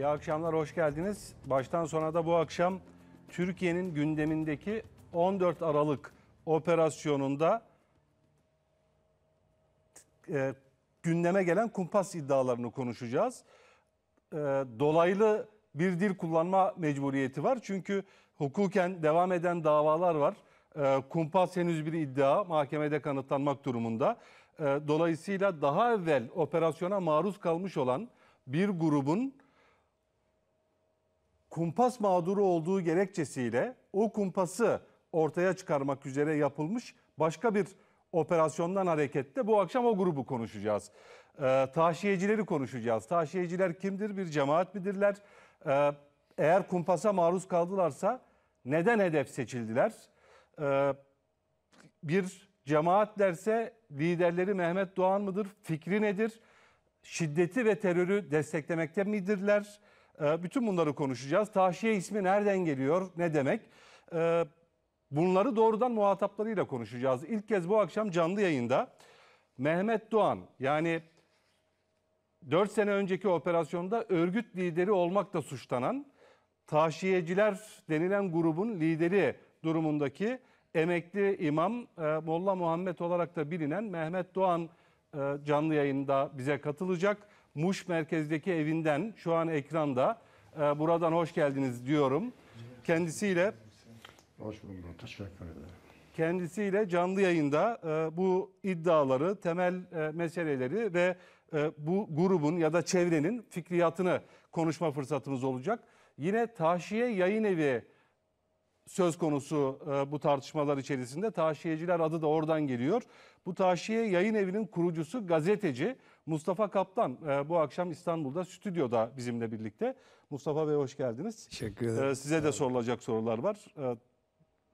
İyi akşamlar, hoş geldiniz. Baştan sona da bu akşam Türkiye'nin gündemindeki 14 Aralık operasyonunda e, gündeme gelen kumpas iddialarını konuşacağız. E, dolaylı bir dil kullanma mecburiyeti var. Çünkü hukuken devam eden davalar var. E, kumpas henüz bir iddia mahkemede kanıtlanmak durumunda. E, dolayısıyla daha evvel operasyona maruz kalmış olan bir grubun kumpas mağduru olduğu gerekçesiyle o kumpası ortaya çıkarmak üzere yapılmış başka bir operasyondan hareketle bu akşam o grubu konuşacağız. Ee, taşiyecileri konuşacağız. Taşiyeciler kimdir? Bir cemaat midirler? Ee, eğer kumpasa maruz kaldılarsa neden hedef seçildiler? Ee, bir cemaat derse liderleri Mehmet Doğan mıdır? Fikri nedir? Şiddeti ve terörü desteklemekte midirler? Ee, Bütün bunları konuşacağız. Taşiye ismi nereden geliyor? Ne demek? Ee, Bunları doğrudan muhataplarıyla konuşacağız. İlk kez bu akşam canlı yayında Mehmet Doğan yani 4 sene önceki operasyonda örgüt lideri olmakla suçlanan taşiyeciler denilen grubun lideri durumundaki emekli imam e, Molla Muhammed olarak da bilinen Mehmet Doğan e, canlı yayında bize katılacak. Muş merkezdeki evinden şu an ekranda e, buradan hoş geldiniz diyorum. Kendisiyle Hoş bulduk. Teşekkür ederim. kendisiyle canlı yayında e, bu iddiaları, temel e, meseleleri ve e, bu grubun ya da çevrenin fikriyatını konuşma fırsatımız olacak. Yine Taşiye Yayın Evi söz konusu e, bu tartışmalar içerisinde. Taşiyeciler adı da oradan geliyor. Bu Taşiye Yayın Evi'nin kurucusu gazeteci Mustafa Kaplan e, bu akşam İstanbul'da stüdyoda bizimle birlikte. Mustafa Bey hoş geldiniz. Teşekkür ederim. Ee, size de sorulacak sorular var. Ee,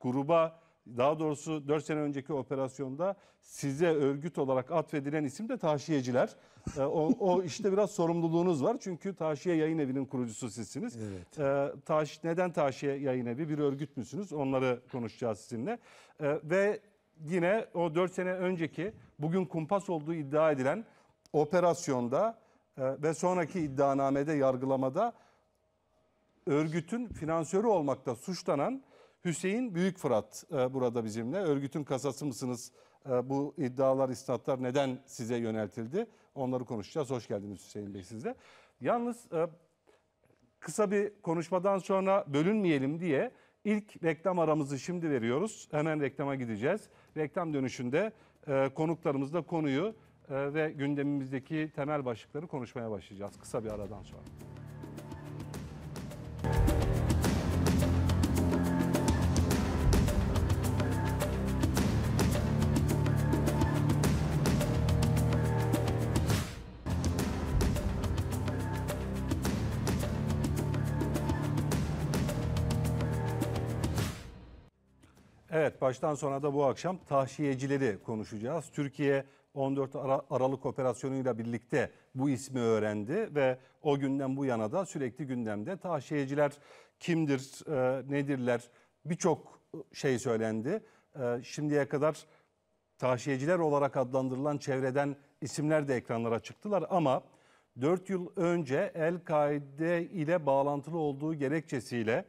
gruba daha doğrusu 4 sene önceki operasyonda size örgüt olarak atfedilen isim de taşiyeciler. Ee, o, o işte biraz sorumluluğunuz var. Çünkü Taşiye Yayın Evi'nin kurucusu sizsiniz. Evet. Ee, taş, neden Taşiye Yayın Evi? Bir örgüt müsünüz? Onları konuşacağız sizinle. Ee, ve yine o 4 sene önceki bugün kumpas olduğu iddia edilen operasyonda e, ve sonraki iddianamede yargılamada örgütün finansörü olmakta suçlanan Hüseyin Büyükfırat e, burada bizimle. Örgütün kasası mısınız? E, bu iddialar, isnatlar neden size yöneltildi? Onları konuşacağız. Hoş geldiniz Hüseyin Bey siz de. Yalnız kısa bir konuşmadan sonra bölünmeyelim diye ilk reklam aramızı şimdi veriyoruz. Hemen reklama gideceğiz. Reklam dönüşünde konuklarımızla konuyu e, ve gündemimizdeki temel başlıkları konuşmaya başlayacağız kısa bir aradan sonra. Evet baştan sona da bu akşam taşiyecileri konuşacağız. Türkiye 14 Ara- Aralık operasyonuyla birlikte bu ismi öğrendi ve o günden bu yana da sürekli gündemde. Taşiyeciler kimdir, e, nedirler birçok şey söylendi. E, şimdiye kadar taşiyeciler olarak adlandırılan çevreden isimler de ekranlara çıktılar ama 4 yıl önce El-Kaide ile bağlantılı olduğu gerekçesiyle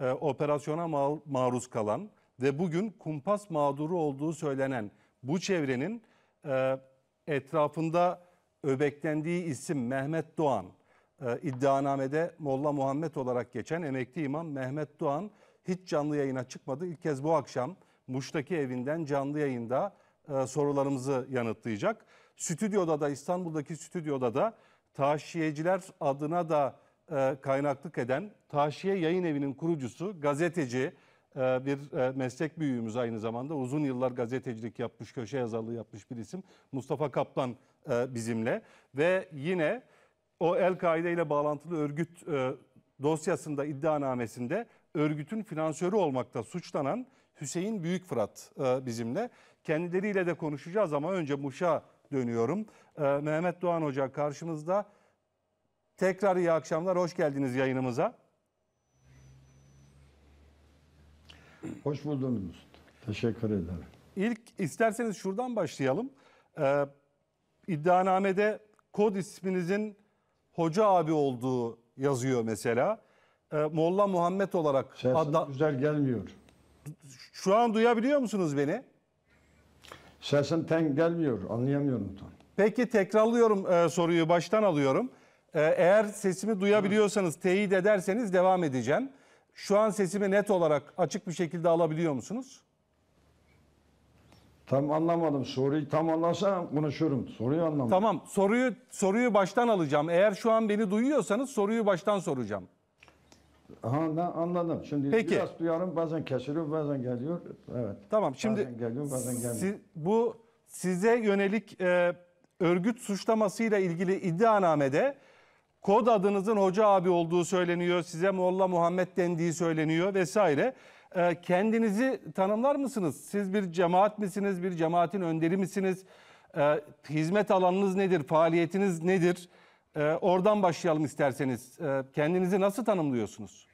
e, operasyona ma- maruz kalan ve bugün kumpas mağduru olduğu söylenen bu çevrenin e, etrafında öbeklendiği isim Mehmet Doğan, e, iddianamede Molla Muhammed olarak geçen emekli imam Mehmet Doğan hiç canlı yayına çıkmadı. İlk kez bu akşam Muş'taki evinden canlı yayında e, sorularımızı yanıtlayacak. Stüdyoda da İstanbul'daki stüdyoda da taşiyeciler adına da e, kaynaklık eden Taşiye Yayın Evi'nin kurucusu, gazeteci, bir e, meslek büyüğümüz aynı zamanda. Uzun yıllar gazetecilik yapmış, köşe yazarlığı yapmış bir isim. Mustafa Kaplan e, bizimle ve yine o El-Kaide ile bağlantılı örgüt e, dosyasında, iddianamesinde örgütün finansörü olmakta suçlanan Hüseyin Büyükfırat e, bizimle. Kendileriyle de konuşacağız ama önce Muş'a dönüyorum. Mehmet Doğan Hoca karşımızda. Tekrar iyi akşamlar, hoş geldiniz yayınımıza. Hoş buldunuz. Teşekkür ederim. İlk isterseniz şuradan başlayalım. Ee, iddianamede kod isminizin hoca abi olduğu yazıyor mesela. E, Molla Muhammed olarak Sesin adla- güzel gelmiyor. şu an duyabiliyor musunuz beni? Sesin ten gelmiyor. Anlayamıyorum tam. Peki tekrarlıyorum e, soruyu baştan alıyorum. E, eğer sesimi duyabiliyorsanız teyit ederseniz devam edeceğim. Şu an sesimi net olarak açık bir şekilde alabiliyor musunuz? Tam anlamadım. Soruyu tam anlasam konuşurum. Soruyu anlamadım. Tamam soruyu soruyu baştan alacağım. Eğer şu an beni duyuyorsanız soruyu baştan soracağım. Aha, ne, anladım. Şimdi Peki. biraz duyarım. Bazen kesiliyor, bazen geliyor. Evet. Tamam şimdi Bazen geliyor, bazen gelmiyor. si- bu size yönelik e, örgüt suçlamasıyla ilgili iddianamede kod adınızın hoca abi olduğu söyleniyor. Size Molla Muhammed dendiği söyleniyor vesaire. E, kendinizi tanımlar mısınız? Siz bir cemaat misiniz? Bir cemaatin önderi misiniz? E, hizmet alanınız nedir? Faaliyetiniz nedir? E, oradan başlayalım isterseniz. E, kendinizi nasıl tanımlıyorsunuz?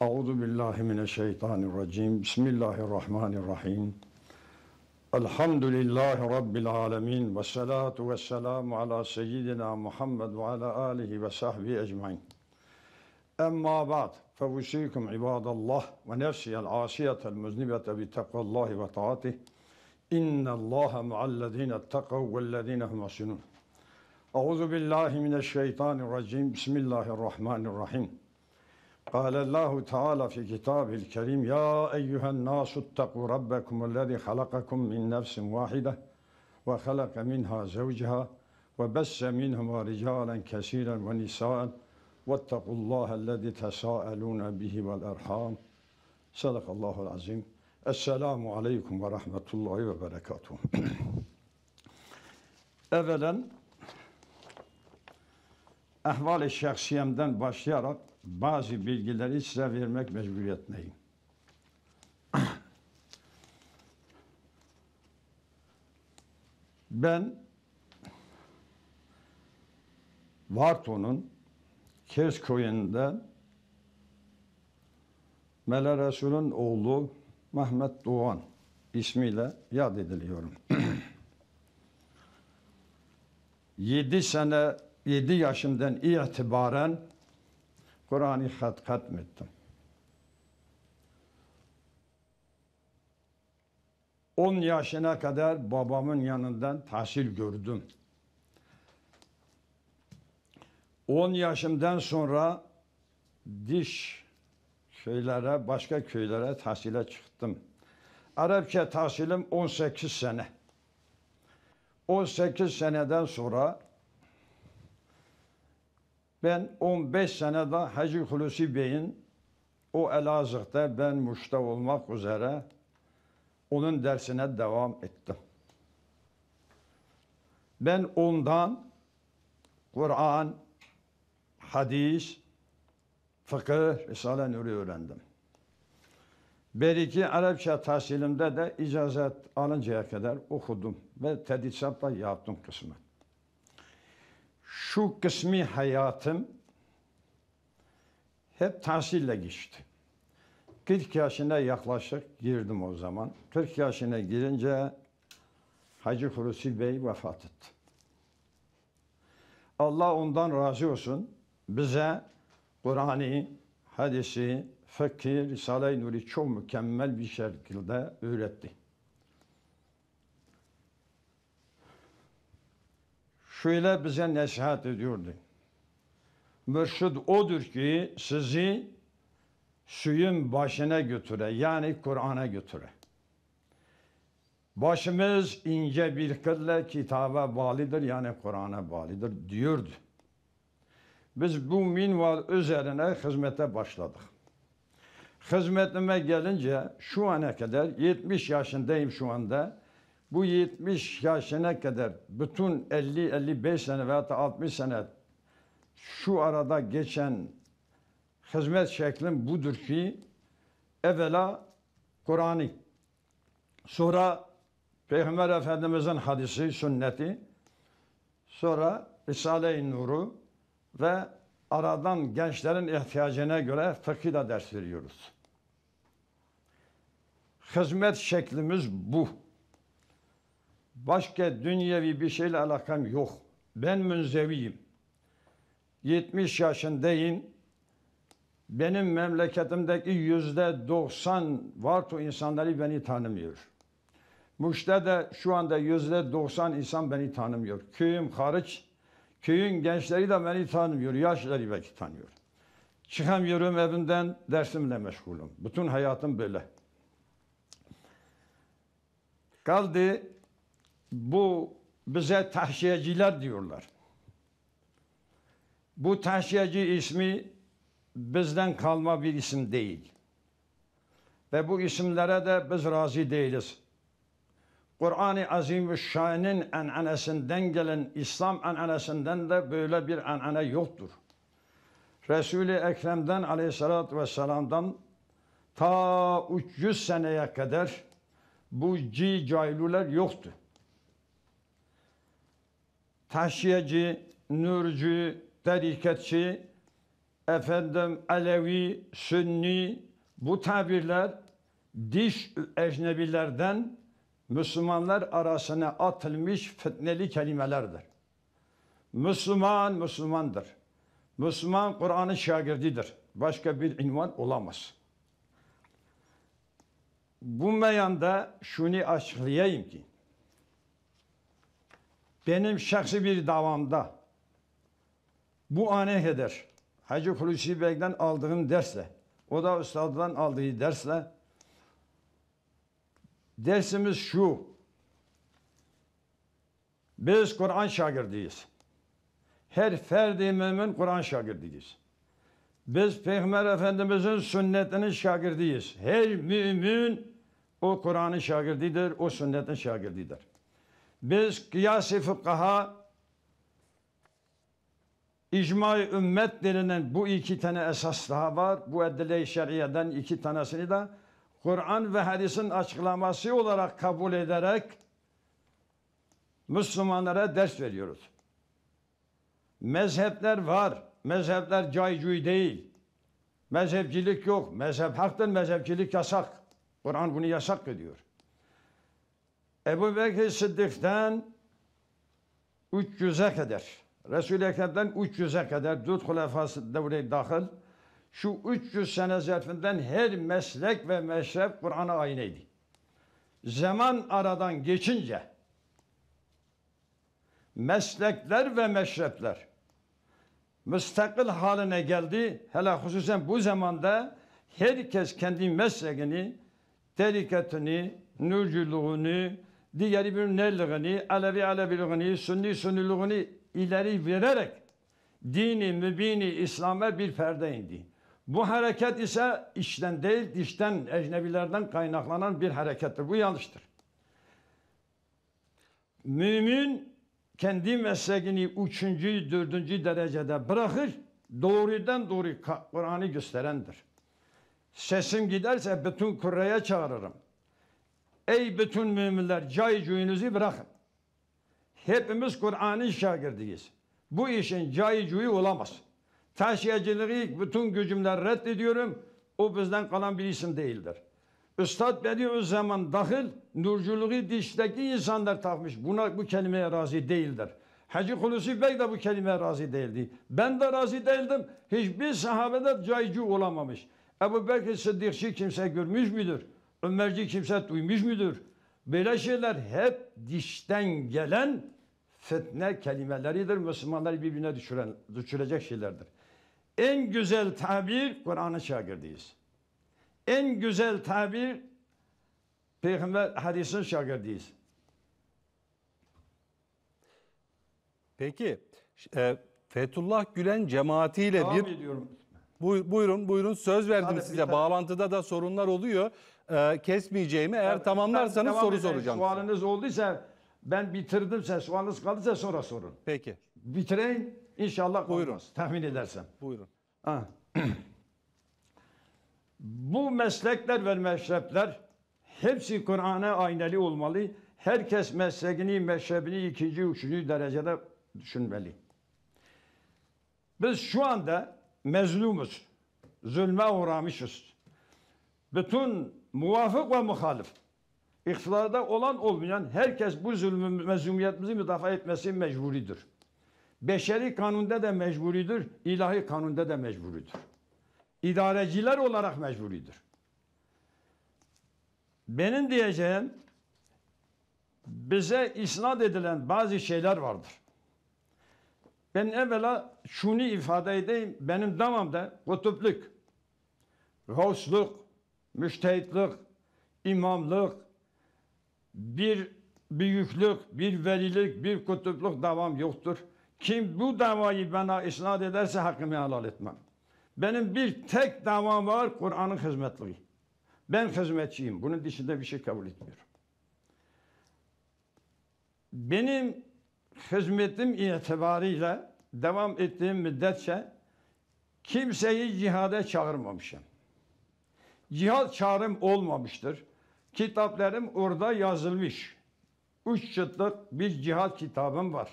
Euzu billahi mineşşeytanirracim. Bismillahirrahmanirrahim. الحمد لله رب العالمين والصلاة والسلام على سيدنا محمد وعلى آله وصحبه أجمعين. أما بعد فوصيكم عباد الله ونفسي العاصية المذنبة بتقوى الله وطاعته. إن الله مع الذين اتقوا والذين هم محسنون. أعوذ بالله من الشيطان الرجيم. بسم الله الرحمن الرحيم. قال الله تعالى في كتابه الكريم يا أيها الناس اتقوا ربكم الذي خلقكم من نفس واحدة وخلق منها زوجها وبس منهما رجالا كثيرا ونساء واتقوا الله الذي تساءلون به والأرحام. صدق الله العظيم. السلام عليكم ورحمة الله وبركاته. Evvelen ehval-i şahsiyemden başlayarak bazı bilgileri size vermek mecburiyetindeyim. Ben Varto'nun Kers köyünden Mele Resul'ün oğlu Mehmet Doğan ismiyle yad ediliyorum. 7 sene 7 yaşımdan itibaren Kur'an'ı hat hatmettim. 10 yaşına kadar babamın yanından tahsil gördüm. 10 yaşımdan sonra diş köylere, başka köylere tahsile çıktım. Arapça tahsilim 18 sene. 18 seneden sonra ben 15 senede Hacı Hulusi Bey'in o Elazığ'da ben muşta olmak üzere onun dersine devam ettim. Ben ondan Kur'an, hadis, fıkıh, Risale-i öğrendim. Beriki Arapça tahsilimde de icazet alıncaya kadar okudum ve tedrisat da yaptım kısmı. Şu kısmi hayatım hep tahsille geçti. 40 yaşına yaklaşık girdim o zaman. 40 yaşına girince Hacı Hulusi Bey vefat etti. Allah ondan razı olsun. Bize Kur'an'ı, hadisi, fıkhi, Risale-i Nur'u çok mükemmel bir şekilde öğretti. Şöyle bize nasihat ediyordu. Mürşid odur ki sizi suyun başına götüre, yani Kur'an'a götüre. Başımız ince bir kılle kitaba bağlıdır, yani Kur'an'a bağlıdır diyordu. Biz bu minval üzerine hizmete başladık. Hizmetime gelince şu ana kadar 70 yaşındayım şu anda. Bu 70 yaşına kadar bütün 50-55 sene veya da 60 sene şu arada geçen hizmet şeklim budur ki evvela Kur'an'ı sonra Peygamber Efendimiz'in hadisi, sünneti sonra Risale-i Nur'u ve aradan gençlerin ihtiyacına göre fıkıh da ders veriyoruz. Hizmet şeklimiz bu. Başka dünyevi bir şeyle alakam yok. Ben münzeviyim. 70 yaşındayım. Benim memleketimdeki yüzde 90 Varto insanları beni tanımıyor. Muş'ta da şu anda yüzde 90 insan beni tanımıyor. Köyüm hariç, köyün gençleri de beni tanımıyor. Yaşları belki tanıyor. Çıkamıyorum evimden, dersimle meşgulüm. Bütün hayatım böyle. Kaldı bu bize tahşiyeciler diyorlar. Bu tahşiyeci ismi bizden kalma bir isim değil. Ve bu isimlere de biz razı değiliz. Kur'an-ı Azimüşşan'ın enanesinden gelen İslam enanesinden de böyle bir enane yoktur. Resul-i Ekrem'den aleyhissalatü vesselam'dan ta 300 seneye kadar bu ci cayluler yoktu. Taşiyeci, nurcu, tarikatçı, efendim Alevi, Sünni bu tabirler diş ecnebilerden Müslümanlar arasına atılmış fitneli kelimelerdir. Müslüman Müslümandır. Müslüman Kur'an'ın şagirdidir. Başka bir ünvan olamaz. Bu meyanda şunu açıklayayım ki benim şahsi bir davamda bu ana kadar Hacı Hulusi Bey'den aldığım dersle o da üstaddan aldığı dersle dersimiz şu biz Kur'an şagirdiyiz. Her ferdi mümin Kur'an şagirdiyiz. Biz Peygamber Efendimizin sünnetinin şagirdiyiz. Her mümin o Kur'an'ın şagirdidir, o sünnetin şagirdidir. Biz kıyas-ı fıkhaha icma-i ümmet denilen bu iki tane esas daha var. Bu edile-i şer'iyeden iki tanesini de Kur'an ve hadisin açıklaması olarak kabul ederek Müslümanlara ders veriyoruz. Mezhepler var. Mezhepler caycuy değil. Mezhepçilik yok. Mezhep haktır, mezhepçilik yasak. Kur'an bunu yasak ediyor. Ebu Bekir Sıddık'tan 300'e kadar, Resul-i Ekrem'den 300'e kadar dört hulefası devreye dahil şu 300 sene zarfından her meslek ve meşrep Kur'an'a aynıydı. Zaman aradan geçince meslekler ve meşrepler müstakil haline geldi. Hele hususen bu zamanda herkes kendi mesleğini, tarikatını, nurculuğunu, diğer bir nerliğini, Alevi Aleviliğini, Sünni Sünniliğini ileri vererek dini mübini İslam'a bir perde indi. Bu hareket ise içten değil dıştan ecnebilerden kaynaklanan bir harekettir. Bu yanlıştır. Mümin kendi mesleğini üçüncü, dördüncü derecede bırakır, doğrudan doğru Kur'an'ı gösterendir. Sesim giderse bütün kurreye çağırırım. Ey bütün müminler caycuyunuzu bırakın. Hepimiz Kur'an'ın şagirdiyiz. Bu işin caycuyu olamaz. Taşıyıcılığı bütün gücümle reddediyorum. O bizden kalan bir isim değildir. Üstad Bediüzzaman dahil nurculuğu dişteki insanlar takmış. Buna bu kelimeye razı değildir. Hacı Hulusi Bey de bu kelimeye razı değildi. Ben de razı değildim. Hiçbir sahabede caycı olamamış. Ebu Bekir Sıddıkçı kimse görmüş müdür? Ömerci kimse duymuş mudur? Böyle şeyler hep dişten gelen fitne kelimeleridir. Müslümanları birbirine düşüren, düşürecek şeylerdir. En güzel tabir Kur'an'ın şagirdiyiz. En güzel tabir Peygamber hadisin şagirdiyiz. Peki e, Fethullah Gülen cemaatiyle Devam bir ediyorum. Buy- buyurun buyurun söz verdim bir size. Bağlantıda da sorunlar oluyor. Ee, kesmeyeceğimi eğer tamamlarsanız Devam soru edeyim. soracağım. size. Sualınız olduysa ben bitirdimse sualınız kaldıysa sonra sorun. Peki Bitireyim inşallah Buyurun. olmaz. Tahmin edersem. buyurun. Ha. Bu meslekler ve meşrepler hepsi Kur'an'a aynalı olmalı. Herkes mesleğini, meşrebini ikinci, üçüncü derecede düşünmeli. Biz şu anda mezlumuz. Zulme uğramışız. Bütün muvafık ve muhalif. iktidarda olan olmayan herkes bu zulmü, mezumiyetimizi müdafaa etmesi mecburidir. Beşeri kanunda da mecburidir, ilahi kanunda da mecburidir. İdareciler olarak mecburidir. Benim diyeceğim bize isnat edilen bazı şeyler vardır. Ben evvela şunu ifade edeyim. Benim damamda kutupluk, gavsluk, müştehitlik, imamlık, bir büyüklük, bir velilik, bir kutupluk davam yoktur. Kim bu davayı bana isnat ederse hakkımı helal etmem. Benim bir tek davam var Kur'an'ın hizmetliği. Ben hizmetçiyim. Bunun dışında bir şey kabul etmiyorum. Benim hizmetim itibariyle devam ettiğim müddetçe kimseyi cihada çağırmamışım. Cihad çağrım olmamıştır. Kitaplarım orada yazılmış. Üç çıtlık bir cihad kitabım var.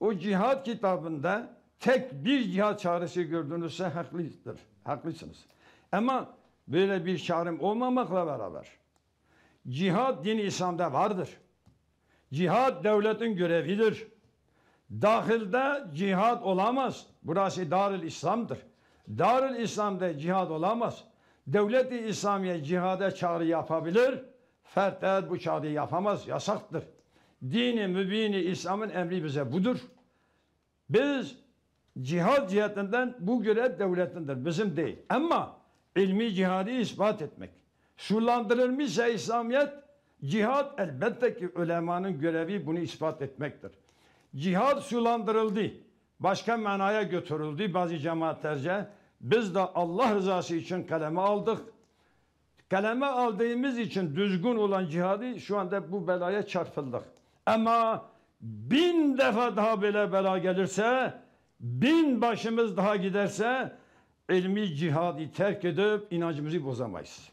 O cihad kitabında tek bir cihad çağrısı gördüğünüzse haklıdır. Haklısınız. Ama böyle bir çağrım olmamakla beraber cihad din İslam'da vardır. Cihad devletin görevidir. Dahilde cihad olamaz. Burası Darül İslam'dır. Darül İslam'da cihad olamaz. Devleti İslamiye cihada çağrı yapabilir. Fertler bu çağrıyı yapamaz. Yasaktır. Dini mübini İslam'ın emri bize budur. Biz cihad cihetinden bu görev devletindir. Bizim değil. Ama ilmi cihadı ispat etmek. Sulandırılmışsa İslamiyet cihad elbette ki ulemanın görevi bunu ispat etmektir. Cihad sulandırıldı. Başka manaya götürüldü bazı cemaatlerce. Biz de Allah rızası için kaleme aldık. Kaleme aldığımız için düzgün olan cihadı şu anda bu belaya çarpıldık. Ama bin defa daha böyle bela gelirse, bin başımız daha giderse ilmi cihadı terk edip inancımızı bozamayız.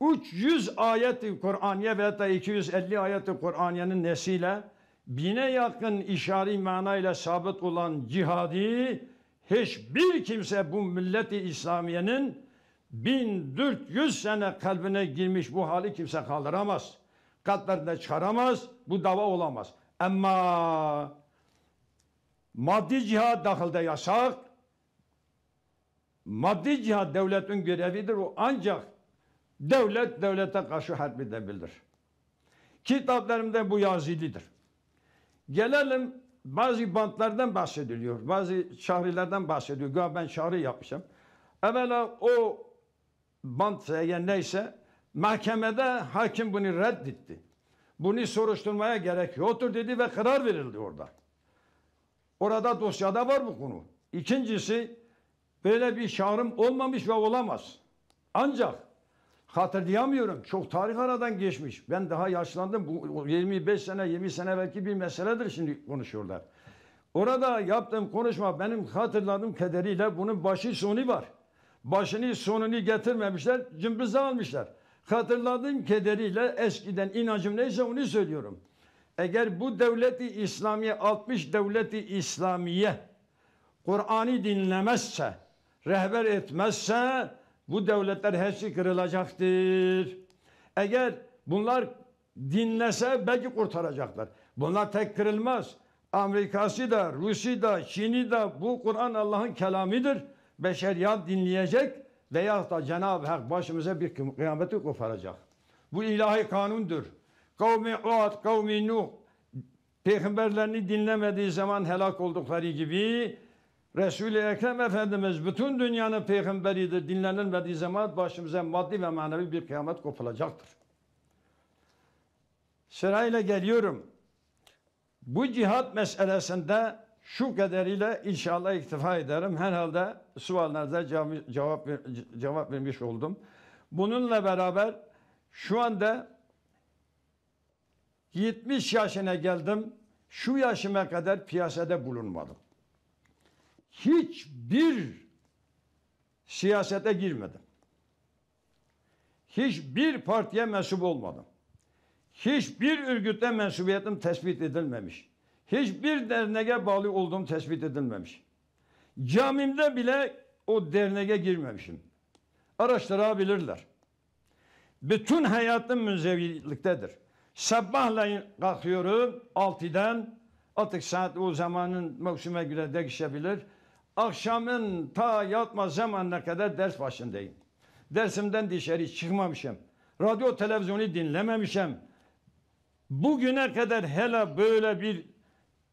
300 ayet-i Kur'aniye ve da 250 ayet-i Kur'aniyenin nesiyle bine yakın işari manayla sabit olan cihadi hiçbir kimse bu milleti İslamiye'nin 1400 sene kalbine girmiş bu hali kimse kaldıramaz. Kalplerinde çıkaramaz, bu dava olamaz. Ama maddi cihad dahilde yasak, maddi cihad devletin görevidir o ancak devlet devlete karşı harp edebilir. Kitaplarımda bu yazılıdır. Gelelim bazı bantlardan bahsediliyor. Bazı şahrilerden bahsediyor. Galiba ben şahri yapmışım. Evvela o bant ya neyse mahkemede hakim bunu reddetti. Bunu soruşturmaya gerek yoktur dedi ve karar verildi orada. Orada dosyada var bu konu. İkincisi böyle bir çağrım olmamış ve olamaz. Ancak hatırlayamıyorum. Çok tarih aradan geçmiş. Ben daha yaşlandım. Bu 25 sene, 20 sene belki bir meseledir şimdi konuşuyorlar. Orada yaptığım konuşma benim hatırladığım kadarıyla bunun başı sonu var. Başını sonunu getirmemişler, cımbızı almışlar. Hatırladığım kadarıyla eskiden inancım neyse onu söylüyorum. Eğer bu devleti İslamiye 60 devleti İslamiye Kur'an'ı dinlemezse, rehber etmezse bu devletler hepsi kırılacaktır. Eğer bunlar dinlese belki kurtaracaklar. Bunlar tek kırılmaz. Amerika'sı da, Rus'u da, Çin'i de bu Kur'an Allah'ın kelamidir. Beşeriyat dinleyecek veya da Cenab-ı Hak başımıza bir kıyameti koparacak. Bu ilahi kanundur. Kavmi Uad, kavmi Nuh peygamberlerini dinlemediği zaman helak oldukları gibi Resul-i Ekrem Efendimiz bütün dünyanın peygamberidir. Dinlenilmediği zaman başımıza maddi ve manevi bir kıyamet kopulacaktır. Sırayla geliyorum. Bu cihat meselesinde şu kadarıyla inşallah iktifa ederim. Herhalde suallarda cevap, cevap vermiş oldum. Bununla beraber şu anda 70 yaşına geldim. Şu yaşıma kadar piyasada bulunmadım. Hiçbir siyasete girmedim. Hiçbir partiye mensup olmadım. Hiçbir örgütte mensubiyetim tespit edilmemiş. Hiçbir derneğe bağlı olduğum tespit edilmemiş. Camimde bile o derneğe girmemişim. Araştırabilirler. Bütün hayatım müzeviliktedir. Sabahleyin kalkıyorum 6'dan artık saat o zamanın mevsime göre değişebilir. Akşamın ta yatma zamanına kadar ders başındayım. Dersimden dışarı çıkmamışım. Radyo televizyonu dinlememişim. Bugüne kadar hele böyle bir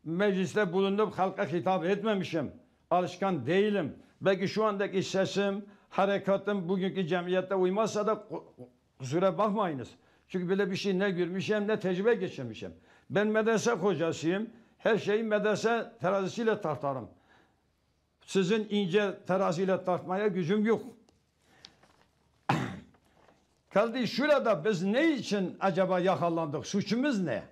mecliste bulunup halka hitap etmemişim. Alışkan değilim. Belki şu andaki sesim, harekatım bugünkü cemiyette uymazsa da ku- kusura bakmayınız. Çünkü böyle bir şey ne görmüşüm ne tecrübe geçirmişim. Ben medrese hocasıyım. Her şeyi medrese terazisiyle tartarım. Sizin ince teraziyle tartmaya gücüm yok. Kaldı şurada biz ne için acaba yakalandık? Suçumuz ne?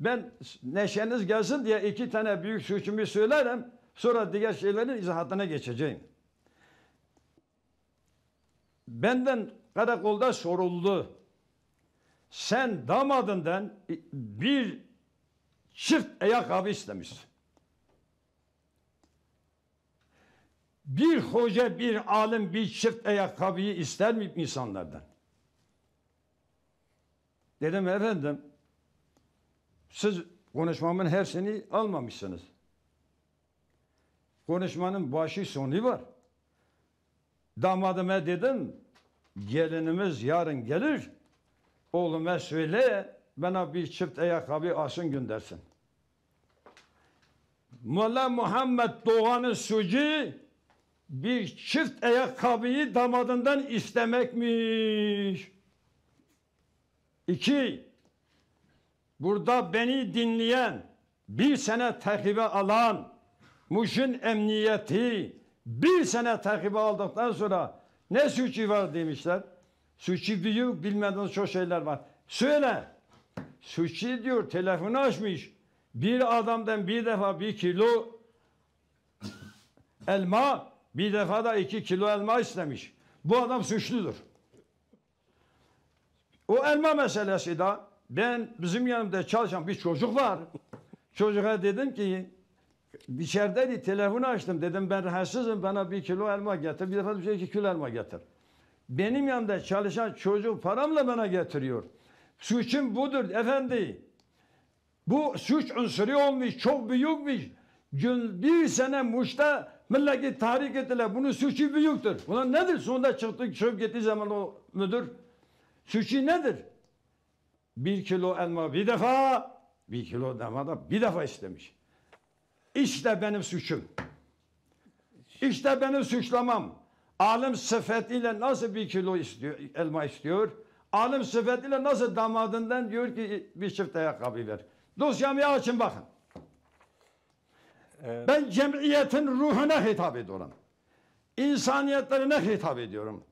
Ben neşeniz gelsin diye iki tane büyük suçumu söylerim. Sonra diğer şeylerin izahatına geçeceğim. Benden karakolda soruldu. Sen damadından bir çift ayakkabı istemişsin. Bir hoca, bir alim bir çift ayakkabıyı ister mi insanlardan? Dedim efendim, siz konuşmamın hepsini almamışsınız. Konuşmanın başı sonu var. Damadıma dedim, gelinimiz yarın gelir, oğluma söyle, bana bir çift ayakkabı alsın göndersin. Molla Muhammed Doğan'ın sucu bir çift ayakkabıyı damadından istemekmiş. İki, burada beni dinleyen, bir sene takibe alan, Muş'un emniyeti bir sene takibe aldıktan sonra ne suçu var demişler. Suçu büyük bilmediğiniz çok şeyler var. Söyle. Suçu diyor telefonu açmış. Bir adamdan bir defa bir kilo elma bir defa da iki kilo elma istemiş. Bu adam suçludur. O elma meselesi de ben bizim yanımda çalışan bir çocuk var. Çocuğa dedim ki içerideydi telefonu açtım. Dedim ben rahatsızım bana bir kilo elma getir. Bir defa bir şey iki kilo elma getir. Benim yanımda çalışan çocuk paramla bana getiriyor. Suçum budur efendi. Bu suç unsuru olmuş, çok büyükmüş. Gün bir sene Muş'ta milleti tahrik ettiler. Bunun suçu büyüktür. Ulan nedir? Sonunda çıktı, çöp gittiği zaman o müdür. Suçu nedir? Bir kilo elma bir defa, bir kilo elma da bir defa istemiş. İşte benim suçum. İşte benim suçlamam. Alim sıfatıyla nasıl bir kilo istiyor, elma istiyor? Alim sıfatıyla nasıl damadından diyor ki bir çift ayakkabı ver. Dosyamı açın bakın. Ee, Ben cemiyetin ruhuna hitap ediyorum. İnsaniyetlerine hitap ediyorum.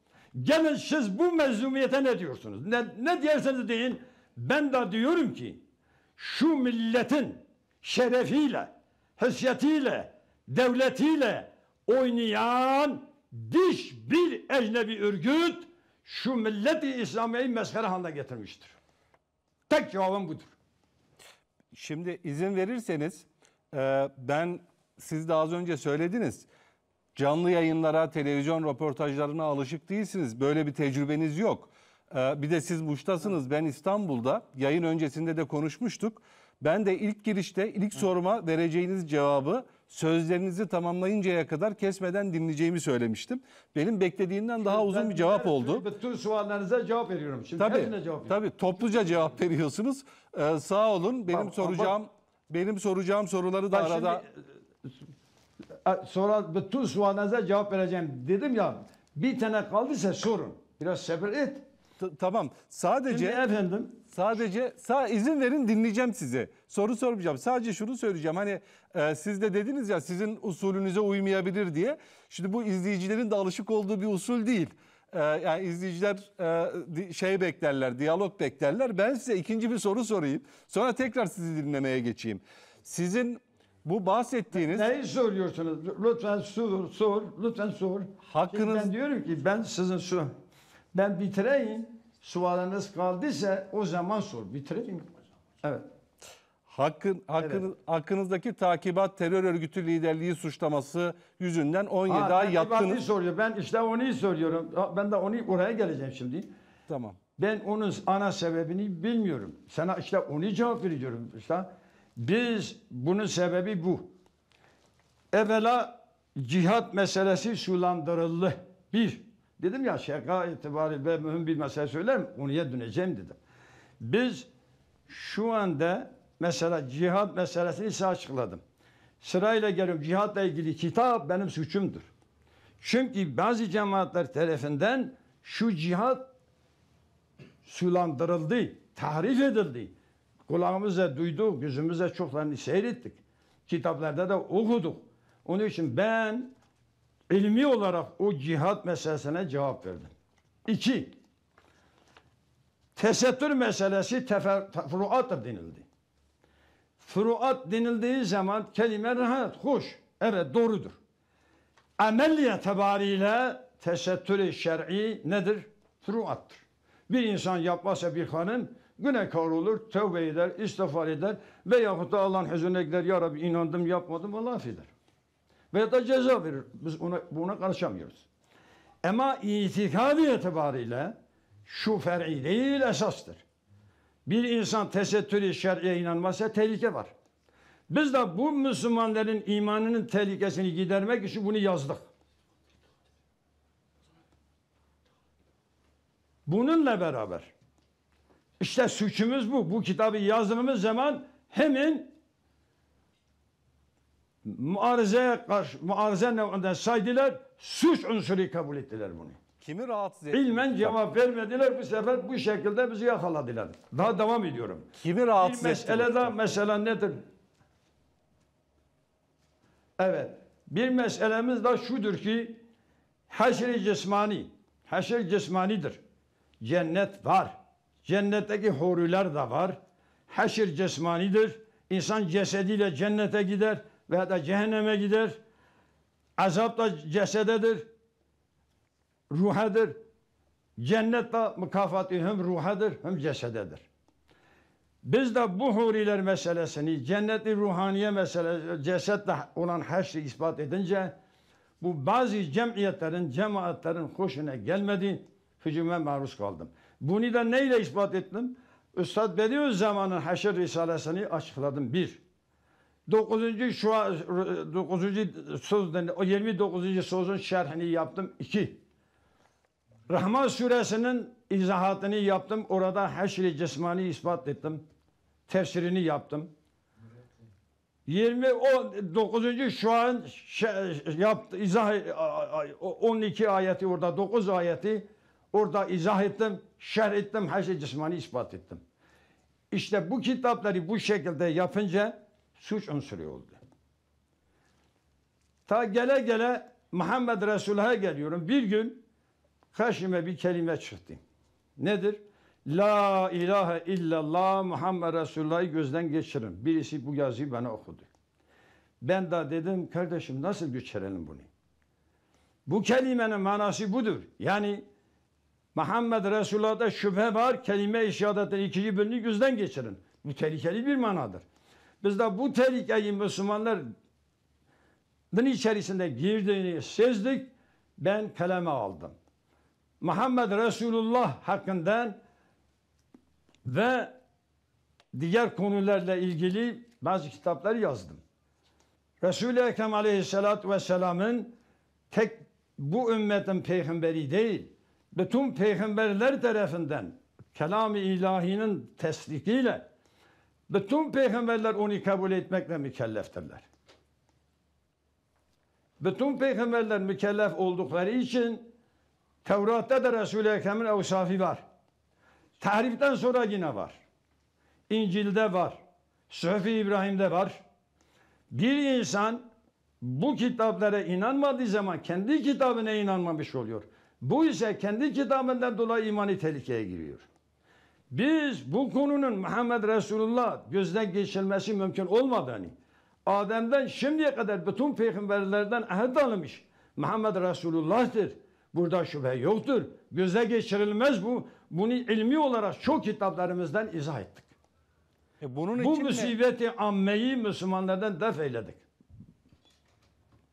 Gelin siz bu mezlumiyete ne diyorsunuz? Ne, ne derseniz deyin. Ben de diyorum ki şu milletin şerefiyle, hısyetiyle, devletiyle oynayan diş bir ecnebi örgüt şu milleti İslamiye'yi meskhere haline getirmiştir. Tek cevabım budur. Şimdi izin verirseniz e, ben siz de az önce söylediniz. Canlı yayınlara, televizyon röportajlarına alışık değilsiniz. Böyle bir tecrübeniz yok. E, bir de siz Muş'tasınız. Ben İstanbul'da. Yayın öncesinde de konuşmuştuk. Ben de ilk girişte ilk soruma vereceğiniz cevabı sözlerinizi tamamlayıncaya kadar kesmeden dinleyeceğimi söylemiştim. Benim beklediğimden daha uzun Ben bir cevap oldu. Bütün sorularınıza cevap veriyorum. Şimdi Tabii, cevap veriyorum. tabii topluca cevap veriyorsunuz. Ee, sağ olun. Benim Tamam, soracağım benim soracağım soruları da Bak arada şimdi, e, sonra bütün sorularınıza cevap vereceğim. Dedim ya bir tane kaldıysa sorun. Biraz sabır et. T- tamam. Şimdi Sadece efendim sadece sağ izin verin dinleyeceğim size. Soru sormayacağım. Sadece şunu söyleyeceğim. Hani e, siz de dediniz ya sizin usulünüze uymayabilir diye. Şimdi bu izleyicilerin de alışık olduğu bir usul değil. E, yani izleyiciler e, şey beklerler, diyalog beklerler. Ben size ikinci bir soru sorayım. Sonra tekrar sizi dinlemeye geçeyim. Sizin bu bahsettiğiniz neyi soruyorsunuz? Lütfen sor, sor, lütfen sor. Hakkınız- Şimdi ben diyorum ki ben sizin su, ben bitireyim. Sualınız kaldıysa o zaman sor. Bitireyim. Evet. Hakkın, hakkın, hakkınızdaki takibat terör örgütü liderliği suçlaması yüzünden 17 Ha, ay ben yattınız. soruyor. Ben işte onu soruyorum. Ha, Ben de onu oraya geleceğim şimdi. Tamam. Ben onun ana sebebini bilmiyorum. Sana işte onu cevap veriyorum. İşte biz bunun sebebi bu. Evvela cihat meselesi sulandırıldı. Bir. Dedim ya şaka itibariyle mühim bir mesele söylerim. Konuya döneceğim dedim. Biz şu anda mesela cihat meselesini size açıkladım. Sırayla geliyorum. Cihatla ilgili kitap benim suçumdur. Çünkü bazı cemaatler tarafından şu cihat sulandırıldı, tahrif edildi. Kulağımızla duyduk, gözümüzle çoklarını seyrettik. Kitaplarda da okuduk. Onun için ben ilmi olarak o cihat meselesine cevap verdim. İki, tesettür meselesi tefer- te- furuattır denildi. Furuat denildiği zaman kelime rahat, hoş, evet doğrudur. Amel itibariyle tesettür-i şer'i nedir? Furuattır. Bir insan yapmazsa bir hanım günahkar olur, tövbe eder, istiğfar eder veyahut da Allah'ın huzuruna gider. Ya Rabbi inandım yapmadım Allah affeder. Veya da ceza verir. Biz ona, buna karışamıyoruz. Ama itikadi itibariyle şu fer'i değil esastır. Bir insan tesettürü şer'iye inanmazsa tehlike var. Biz de bu Müslümanların imanının tehlikesini gidermek için bunu yazdık. Bununla beraber işte suçumuz bu. Bu kitabı yazdığımız zaman hemen muarızaya karşı muarıza saydılar. Suç unsuru kabul ettiler bunu. Kimi rahatsız etti? İlmen cevap vermediler. Bu sefer bu şekilde bizi yakaladılar. Daha devam ediyorum. Kimi Bir rahatsız etti? mesele daha mesela nedir? Evet. Bir meselemiz de şudur ki haşr-i cismani. Haşr cismanidir. Cennet var. Cennetteki huriler de var. Haşr cismanidir. İnsan cesediyle cennete gider veya da cehenneme gider. Azap da cesededir. Ruhadır. Cennet de mükafatı hem ruhadır hem cesededir. Biz de bu huriler meselesini, cenneti ruhaniye meselesi, cesetle olan her şeyi ispat edince bu bazı cemiyetlerin, cemaatlerin hoşuna gelmedi, hücuma maruz kaldım. Bunu da neyle ispat ettim? Üstad Bediüzzaman'ın Haşr Risalesini açıkladım. Bir. 9. şu an 9. sözden o 29. sözün şerhini yaptım. İki. Rahman suresinin izahatını yaptım. Orada haşr-i cismani ispat ettim. Tefsirini yaptım. 29. şu an şey, yaptı, izah, 12 ayeti orada 9 ayeti orada izah ettim, şerh ettim, haşr-i cismani ispat ettim. İşte bu kitapları bu şekilde yapınca suç unsuru oldu. Ta gele gele Muhammed Resulullah'a geliyorum. Bir gün karşıma bir kelime çıktı. Nedir? La ilahe illallah Muhammed Resulullah'ı gözden geçirin. Birisi bu yazıyı bana okudu. Ben de dedim kardeşim nasıl geçirelim bunu? Bu kelimenin manası budur. Yani Muhammed Resulullah'da şüphe var. Kelime-i şehadetin ikinci bölümünü gözden geçirin. Bu tehlikeli bir manadır. Biz de bu tehlikeyi Müslümanlar din içerisinde girdiğini sezdik. Ben kaleme aldım. Muhammed Resulullah hakkından ve diğer konularla ilgili bazı kitaplar yazdım. Resul-i Ekrem Aleyhisselatü Vesselam'ın tek bu ümmetin peygamberi değil, bütün peygamberler tarafından kelam-ı ilahinin tesdikiyle bütün peygamberler onu kabul etmekle mükelleftirler. Bütün peygamberler mükellef oldukları için Tevrat'ta da Resul-i Ekrem'in evsafı var. Tahriften sonra yine var. İncil'de var. Suhuf-i İbrahim'de var. Bir insan bu kitaplara inanmadığı zaman kendi kitabına inanmamış oluyor. Bu ise kendi kitabından dolayı imani tehlikeye giriyor. Biz bu konunun Muhammed Resulullah gözden geçirilmesi mümkün olmadığını, Adem'den şimdiye kadar bütün peygamberlerden ahit alınmış Muhammed Resulullah'tır. Burada şüphe yoktur. Göze geçirilmez bu. Bunu ilmi olarak çok kitaplarımızdan izah ettik. E bunun Bu için musibeti ammeyi Müslümanlardan def eyledik.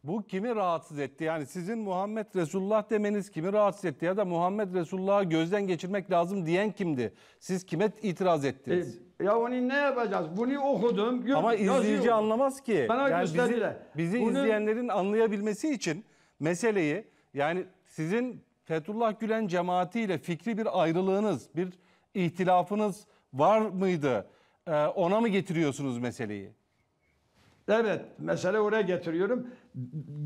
Bu kimi rahatsız etti? Yani sizin Muhammed Resulullah demeniz kimi rahatsız etti? Ya da Muhammed Resulullah'ı gözden geçirmek lazım diyen kimdi? Siz kime itiraz E, ettiniz? ya onu ne yapacağız? Bunu okudum. gör- Ama izleyici yazıyor. anlamaz ki. Bana yani bizi, bizi Bunu- izleyenlerin anlayabilmesi için meseleyi yani sizin Fethullah Gülen cemaatiyle fikri bir ayrılığınız, bir ihtilafınız var mıydı? Ee, ona mı getiriyorsunuz meseleyi? Evet, mesele oraya getiriyorum.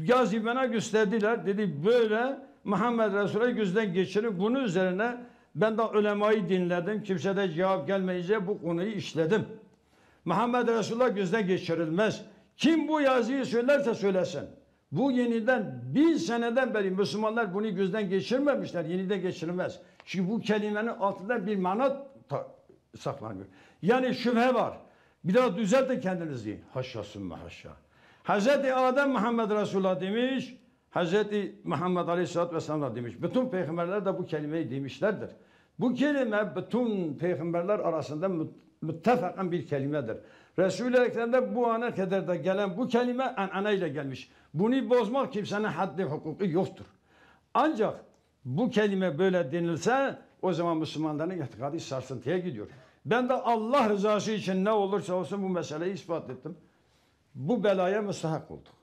Gazi bana gösterdiler. Dedi böyle Muhammed Resulü gözden geçirin. Bunun üzerine ben de ulemayı dinledim. Kimse de cevap gelmeyince bu konuyu işledim. Muhammed Resulullah gözden geçirilmez. Kim bu yazıyı söylerse söylesin. Bu yeniden bin seneden beri Müslümanlar bunu gözden geçirmemişler. Yeniden geçirilmez. Çünkü bu kelimenin altında bir mana saklanıyor. Yani şüphe var. Bir daha düzeltin kendinizi. Haşa sümme haşa. Hazreti Adem Muhammed Resulullah demiş. Hazreti Muhammed Aleyhisselatü Vesselam demiş. Bütün peygamberler de bu kelimeyi demişlerdir. Bu kelime bütün peygamberler arasında mü- müttefakan bir kelimedir. Resul-i Ekrem'de bu ana kadar da gelen bu kelime ana ile gelmiş. Bunu bozmak kimsenin haddi hukuku yoktur. Ancak bu kelime böyle denilse o zaman Müslümanların itikadi sarsıntıya gidiyor. Ben de Allah rızası için ne olursa olsun bu meseleyi ispat ettim. Bu belaya müstahak olduk.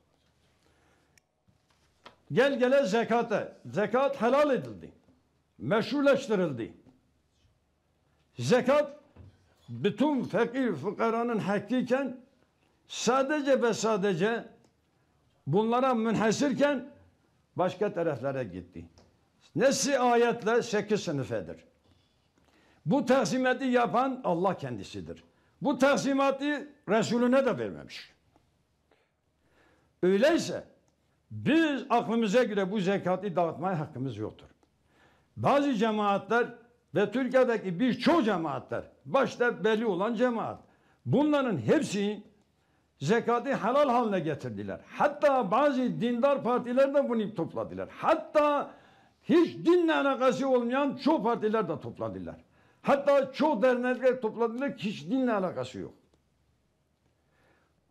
Gel gele zekata. Zekat helal edildi. Meşruleştirildi. Zekat bütün fakir fukaranın hakkıyken sadece ve sadece bunlara münhasırken başka taraflara gitti. Nesi ayetle sekiz sınıfedir. Bu taksimati yapan Allah kendisidir. Bu taksimatı Resulüne de vermemiş. Öyleyse biz aklımıza göre bu zekatı dağıtmaya hakkımız yoktur. Bazı cemaatler ve Türkiye'deki birçok cemaatler, başta belli olan cemaat, bunların hepsi zekatı helal haline getirdiler. Hatta bazı dindar partiler de bunu topladılar. Hatta hiç dinle alakası olmayan çok partiler de topladılar. Hatta çok dernekler topladılar ki hiç dinle alakası yok.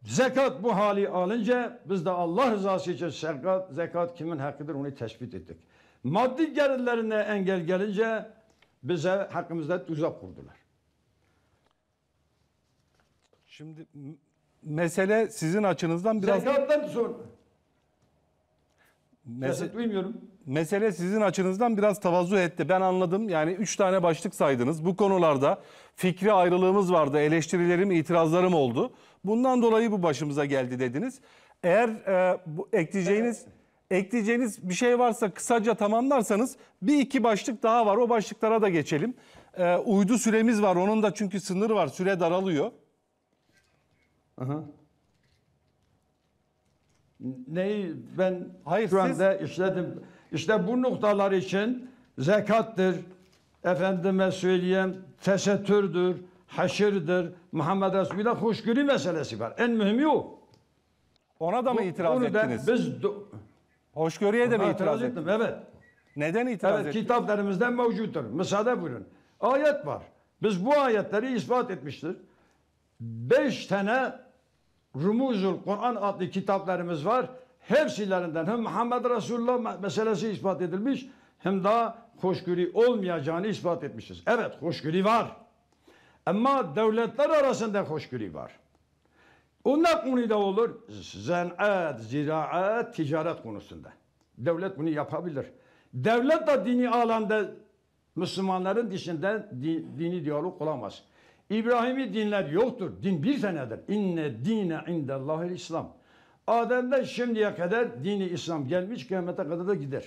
Zekat bu hali alınca biz de Allah rızası için zekat, zekat kimin hakkıdır onu tespit ettik. Maddi gelirlerine engel gelince bize hakkımızda tuzak kurdular. Şimdi mesele sizin açınızdan biraz Zekattan sonra mese- duymuyorum. mesele sizin açınızdan biraz tavazu etti. Ben anladım. Yani üç tane başlık saydınız. Bu konularda fikri ayrılığımız vardı. Eleştirilerim, itirazlarım oldu. Bundan dolayı bu başımıza geldi dediniz. Eğer e, bu ekleyeceğiniz ekleyeceğiniz bir şey varsa kısaca tamamlarsanız bir iki başlık daha var. O başlıklara da geçelim. E, uydu süremiz var. Onun da çünkü sınır var. Süre daralıyor. Aha. Neyi ben Hayır, şu siz- anda işledim. İşte bu noktalar için zekattır, efendime söyleyeyim tesettürdür, haşırdır, Muhammed Resulü'yle hoşgörü meselesi var. En mühimi o. Ona da mı itiraz da ettiniz? Biz do- Hoşgörüye de mi Ona itiraz ettim. Evet. Neden itiraz Evet ettiniz? kitaplarımızda mevcuttur. Müsaade buyurun. Ayet var. Biz bu ayetleri ispat etmiştir. Beş tane Rumuzul Kur'an adlı kitaplarımız var. Hepsilerinden hem Muhammed Resulullah meselesi ispat edilmiş hem de hoşgörü olmayacağını ispat etmişiz. Evet hoşgörü var. Ama devletler arasında hoşgörü var. O ne konuda olur? Zanaat, ziraat, ticaret konusunda. Devlet bunu yapabilir. Devlet de dini alanda Müslümanların dışında di- dini diyalog olamaz. İbrahimi dinler yoktur. Din bir tanedir. İnne dine indellahil İslam. Adem'den şimdiye kadar dini İslam gelmiş kıyamete kadar da gider.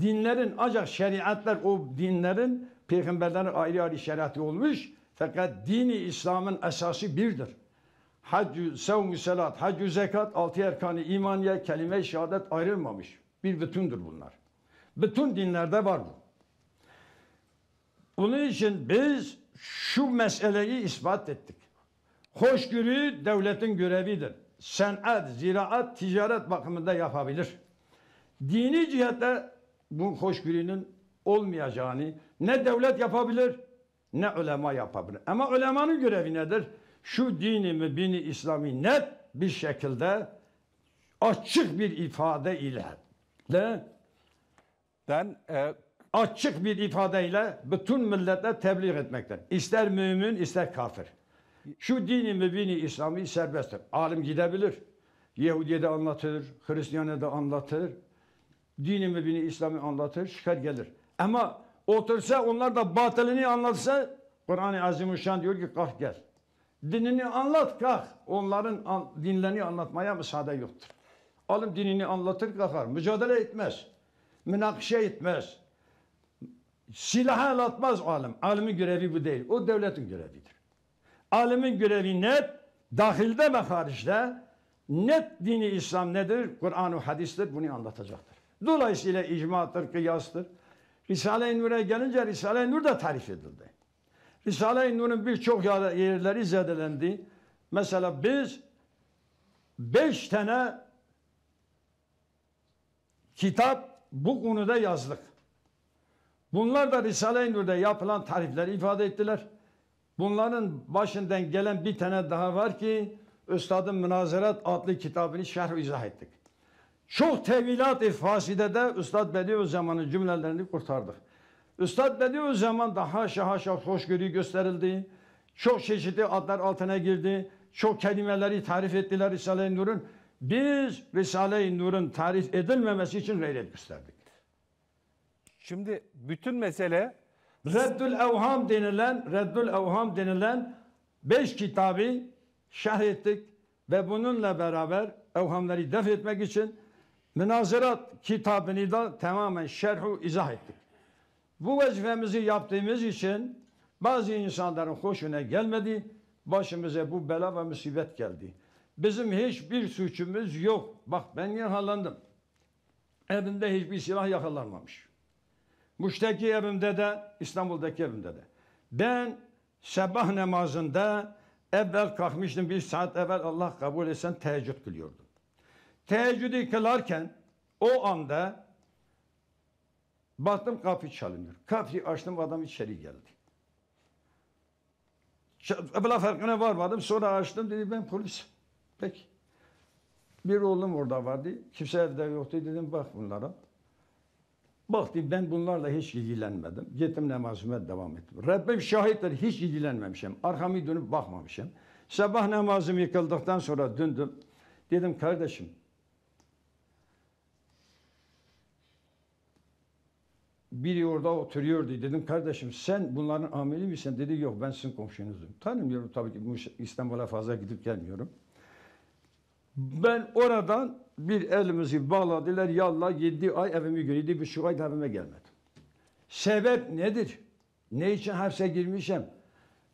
Dinlerin ancak şeriatlar o dinlerin peygamberlerin ayrı ayrı şeriatı olmuş. Fakat dini İslam'ın esası birdir. Haccü, sevmü salat, haccü zekat, altı erkanı imaniye, kelime-i şehadet ayrılmamış. Bir bütündür bunlar. Bütün dinlerde var bu. Bunun için biz şu meseleyi ispat ettik. Hoşgörü devletin görevidir. Senat, ziraat, ticaret bakımında yapabilir. Dini cihette bu hoşgörünün olmayacağını ne devlet yapabilir ne ulema yapabilir. Ama ulemanın görevi nedir? Şu dini mübini İslami net bir şekilde açık bir ifade ile de Ben e, açık bir ifadeyle bütün millete tebliğ etmekten. İster mümin ister kafir. Şu dini mübini İslami serbesttir. Alim gidebilir. Yahudi'ye de anlatır, Hristiyan'a da anlatır. Dini mübini İslami anlatır, çıkar gelir. Ama otursa onlar da batılını anlatsa Kur'an-ı Azimüşşan diyor ki kalk gel. Dinini anlat kalk. Onların an- dinlerini anlatmaya müsaade yoktur. Alim dinini anlatır kalkar. Mücadele etmez. Münakşe etmez. Silaha el atmaz alim. Alimin görevi bu değil. O devletin görevidir. Alimin görevi net, dahilde ve hariçte net dini İslam nedir? Kur'an-ı hadistir. Bunu anlatacaktır. Dolayısıyla icmadır, kıyastır. Risale-i Nur'a gelince Risale-i Nur da tarif edildi. Risale-i birçok yer- yerleri zedelendi. Mesela biz beş tane kitap bu konuda yazdık. Bunlar da Risale-i Nur'da yapılan tarifleri ifade ettiler. Bunların başından gelen bir tane daha var ki Üstadın Münazerat adlı kitabını şerh izah ettik. Çok tevilat-ı fasidede Üstad Bediüzzaman'ın cümlelerini kurtardık. Üstad Bediüzzaman da haşa haşa hoşgörü gösterildi. Çok çeşitli adlar altına girdi. Çok kelimeleri tarif ettiler Risale-i Nur'un. Biz Risale-i Nur'un tarif edilmemesi için gayret gösterdik. şimdi bütün mesele Reddül Evham denilen, Reddül Evham denilen beş kitabı şerh ettik ve bununla beraber evhamları def etmek için Münazerat kitabını da tamamen şerhu izah ettik. Bu vazifemizi yaptığımız için bazı insanların hoşuna gelmedi. Başımıza bu bela ve musibet geldi. Bizim hiçbir suçumuz yok. Bak ben yakalandım. Evimde hiçbir silah yakalanmamış. Muş'taki evimde de, İstanbul'daki evimde de. Ben sabah namazında evvel kalkmıştım bir saat evvel Allah kabul etsen teheccüd kılıyordum. Teheccüdü kılarken o anda baktım kapı çalınıyor. Kapıyı açtım adam içeri geldi. Evvela farkına varmadım sonra açtım dedi ben polis. Peki. Bir oğlum orada vardı. Kimse evde yoktu dedim bak bunlara. Baktım ben bunlarla hiç ilgilenmedim. Gittim namazıma devam ettim. Rabbim şahittir hiç ilgilenmemişim. Arkamı dönüp bakmamışım. Sabah namazım yıkıldıktan sonra döndüm. Dedim kardeşim biri orada oturuyordu. Dedim kardeşim sen bunların ameli misin? Dedi yok ben sizin komşunuzum. Tanımıyorum tabii ki bu İstanbul'a fazla gidip gelmiyorum. Ben oradan bir elimizi bağladılar. Yallah yedi ay evimi görüyordu. Bir şu ay da evime gelmedim. Sebep nedir? Ne için hapse girmişim?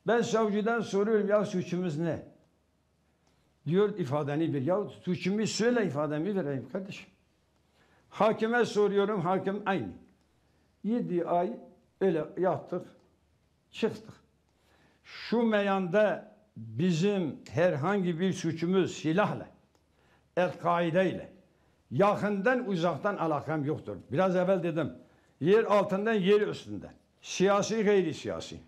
Ben savcıdan soruyorum ya suçumuz ne? Diyor ifadeni ver. Ya suçumu söyle ifademi vereyim kardeşim. Hakime soruyorum. Hakim aynı. Yedi ay öyle yattık. Çıktık. Şu meyanda bizim herhangi bir suçumuz silahla, El-Kaide ile yakından uzaktan alakam yoktur. Biraz evvel dedim. Yer altından yer üstünden. Siyasi gayri siyasi.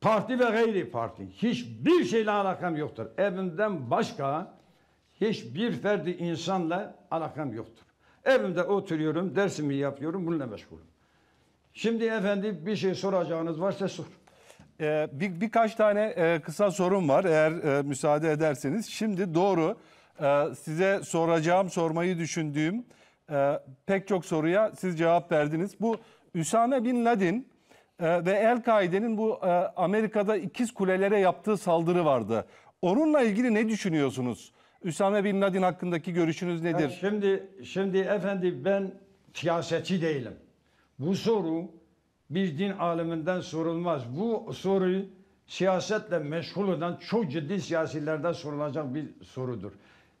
Parti ve gayri parti. Hiçbir şeyle alakam yoktur. Evimden başka hiçbir ferdi insanla alakam yoktur. Evimde oturuyorum, dersimi yapıyorum, bununla meşgulüm. Şimdi efendim bir şey soracağınız varsa sor. Ee, bir, birkaç tane e, kısa sorum var eğer e, müsaade ederseniz. Şimdi doğru e, size soracağım, sormayı düşündüğüm e, pek çok soruya siz cevap verdiniz. Bu Üsame Bin Laden e, ve El-Kaide'nin bu e, Amerika'da ikiz kulelere yaptığı saldırı vardı. Onunla ilgili ne düşünüyorsunuz? Üsame Bin Laden hakkındaki görüşünüz nedir? Şimdi şimdi efendi ben siyasetçi değilim. Bu soru bir din aleminden sorulmaz. Bu soruyu siyasetle meşgul olan çok ciddi siyasilerden sorulacak bir sorudur.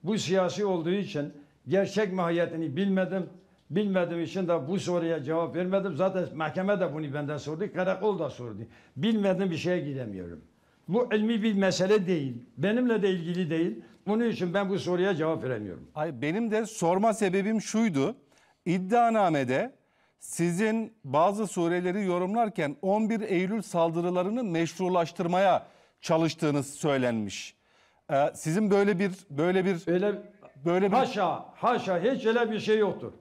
Bu siyasi olduğu için gerçek mahiyetini bilmedim. Bilmediğim için de bu soruya cevap vermedim. Zaten mahkeme de bunu benden sordu. Karakol da sordu. Bilmediğim bir şeye gidemiyorum. Bu ilmi bir mesele değil. Benimle de ilgili değil. Bunun için ben bu soruya cevap veremiyorum. Ay benim de sorma sebebim şuydu. İddianamede sizin bazı sureleri yorumlarken 11 Eylül saldırılarını meşrulaştırmaya çalıştığınız söylenmiş. Ee, sizin böyle bir böyle bir Öyle böyle bir Haşa, haşa hiç öyle bir şey yoktur.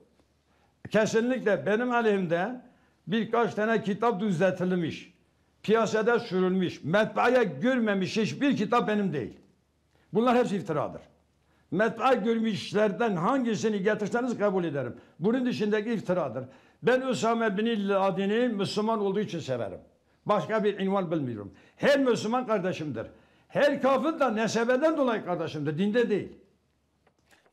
Kesinlikle benim elimde birkaç tane kitap düzeltilmiş. Piyasada sürülmüş. Matbaaya görmemiş hiçbir kitap benim değil. Bunlar hepsi iftiradır. Matbaa görmüşlerden hangisini getirseniz kabul ederim. Bunun dışındaki iftiradır. Ben Üsame bin Laden'i Müslüman olduğu için severim. Başka bir invan bilmiyorum. Her Müslüman kardeşimdir. Her kafir de nesebeden dolayı kardeşimdir. Dinde değil.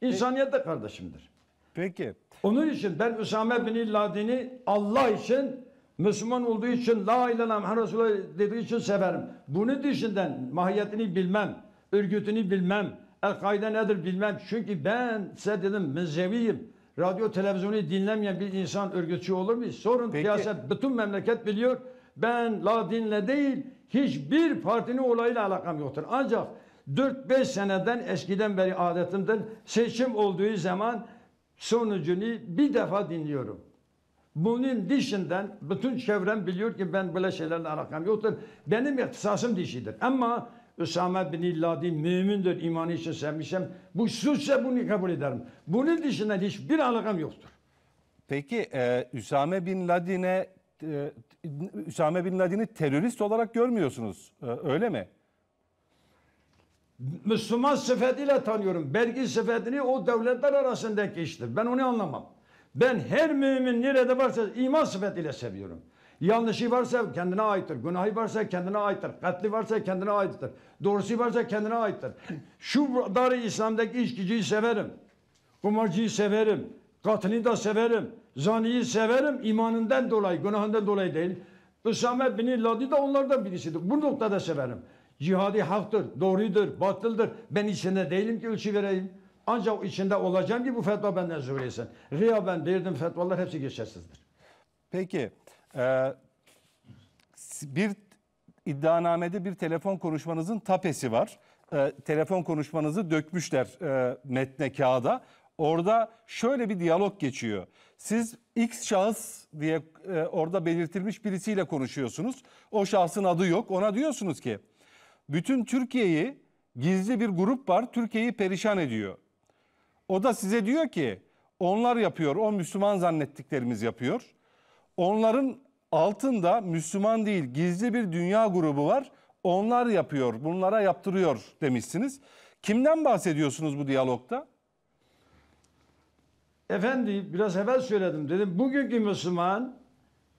İnsaniyet de kardeşimdir. Peki. Onun için ben Üsame bin Laden'i Allah için Müslüman olduğu için La ilahe illallah Resulullah dediği için severim. Bunun dışında mahiyetini bilmem, örgütünü bilmem, El-Kaide nedir bilmem. Çünkü ben size dedim mezhebiyim. Radyo televizyonu dinlemeyen bir insan örgütçü olur mu? Sorun Peki. siyaset bütün memleket biliyor. Ben la dinle değil hiçbir partinin olayıyla alakam yoktur. Ancak 4-5 seneden eskiden beri adetimdir. Seçim olduğu zaman sonucunu bir defa dinliyorum. Bunun dışından bütün çevrem biliyor ki ben böyle şeylerle alakam yoktur. Benim ihtisasım dişidir. Ama Üsame bin Laden mümindir, imanı için sevmişim. Bu suçsa bunu kabul ederim. Bunun dışında hiçbir alakam yoktur. Peki e, Üsame bin Laden'e e, Üsame bin Laden'i terörist olarak görmüyorsunuz. E, öyle mi? Müslüman sıfatıyla tanıyorum. Belki sıfatını o devletler arasındaki iştir. Ben onu anlamam. Ben her mümin nerede varsa iman sıfatıyla seviyorum. Yanlışı varsa kendine aittir. Günahı varsa kendine aittir. Katli varsa kendine aittir. Doğrusu varsa kendine aittir. Şu dar İslam'daki içkiciyi severim. Kumarcıyı severim. Katilini da severim. Zaniyi severim. imanından dolayı, günahından dolayı değil. Üsame bin Laden de onlardan birisidir. Bu noktada severim. Cihadi haktır, doğrudur, batıldır. Ben içinde değilim ki ölçü vereyim. Ancak içinde olacağım ki bu fetva benden söylesin. Riya ben verdim fetvalar hepsi geçersizdir. Peki e, bir iddianamede bir telefon konuşmanızın tapesi var. E, telefon konuşmanızı dökmüşler e, metne kağıda. Orada şöyle bir diyalog geçiyor. Siz X şahıs diye e, orada belirtilmiş birisiyle konuşuyorsunuz. O şahsın adı yok. Ona diyorsunuz ki bütün Türkiye'yi gizli bir grup var. Türkiye'yi perişan ediyor. O da size diyor ki onlar yapıyor, o Müslüman zannettiklerimiz yapıyor. Onların altında Müslüman değil gizli bir dünya grubu var. Onlar yapıyor, bunlara yaptırıyor demişsiniz. Kimden bahsediyorsunuz bu diyalogda? Efendi biraz evvel söyledim dedim. Bugünkü Müslüman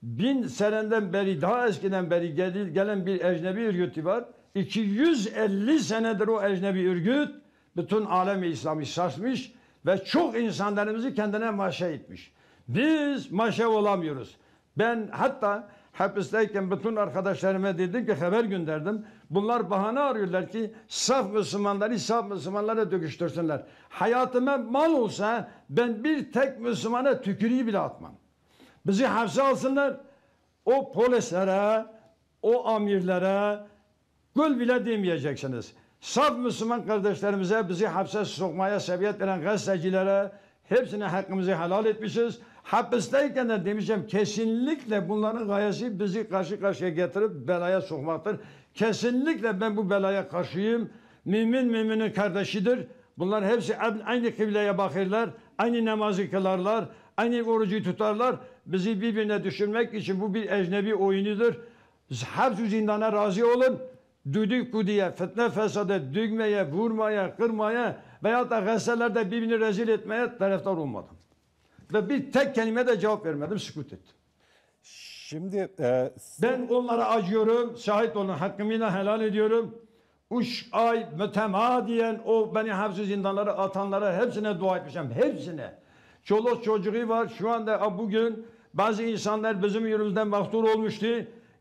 bin seneden beri daha eskiden beri gel- gelen bir ecnebi örgütü var. 250 senedir o ecnebi örgüt bütün alemi İslam'ı sarsmış ve çok insanlarımızı kendine maşa etmiş. Biz maşa olamıyoruz. Ben hatta hapisteyken bütün arkadaşlarıma dedim ki haber gönderdim. Bunlar bahane arıyorlar ki saf Müslümanları saf Müslümanlara döküştürsünler. Hayatıma mal olsa ben bir tek Müslümana tükürüğü bile atmam. Bizi hapse alsınlar. O polislere, o amirlere gül bile demeyeceksiniz. Saf Müslüman kardeşlerimize bizi hapse sokmaya sebebiyet veren gazetecilere hepsine hakkımızı helal etmişiz. Hapisteyken de demişim kesinlikle bunların gayesi bizi karşı karşıya getirip belaya sokmaktır. Kesinlikle ben bu belaya karşıyım. Mümin müminin kardeşidir. Bunlar hepsi aynı kıbleye bakırlar. Aynı namazı kılarlar. Aynı orucu tutarlar. Bizi birbirine düşürmek için bu bir ecnebi oyunudur. Hepsi zindana razı olun. Düdük kudiye, fitne fesada, düğmeye, vurmaya, kırmaya veya da gazetelerde birbirini rezil etmeye taraftar olmadım. Ve bir tek kelime de cevap vermedim, sükut ettim. Şimdi e, Ben onlara acıyorum, şahit olun, hakkımı helal ediyorum. Üç ay mütemadiyen o beni hapsi zindanlara atanlara hepsine dua etmişim, hepsine. Çoluk çocuğu var, şu anda bugün bazı insanlar bizim yüzümüzden mahtur olmuştu.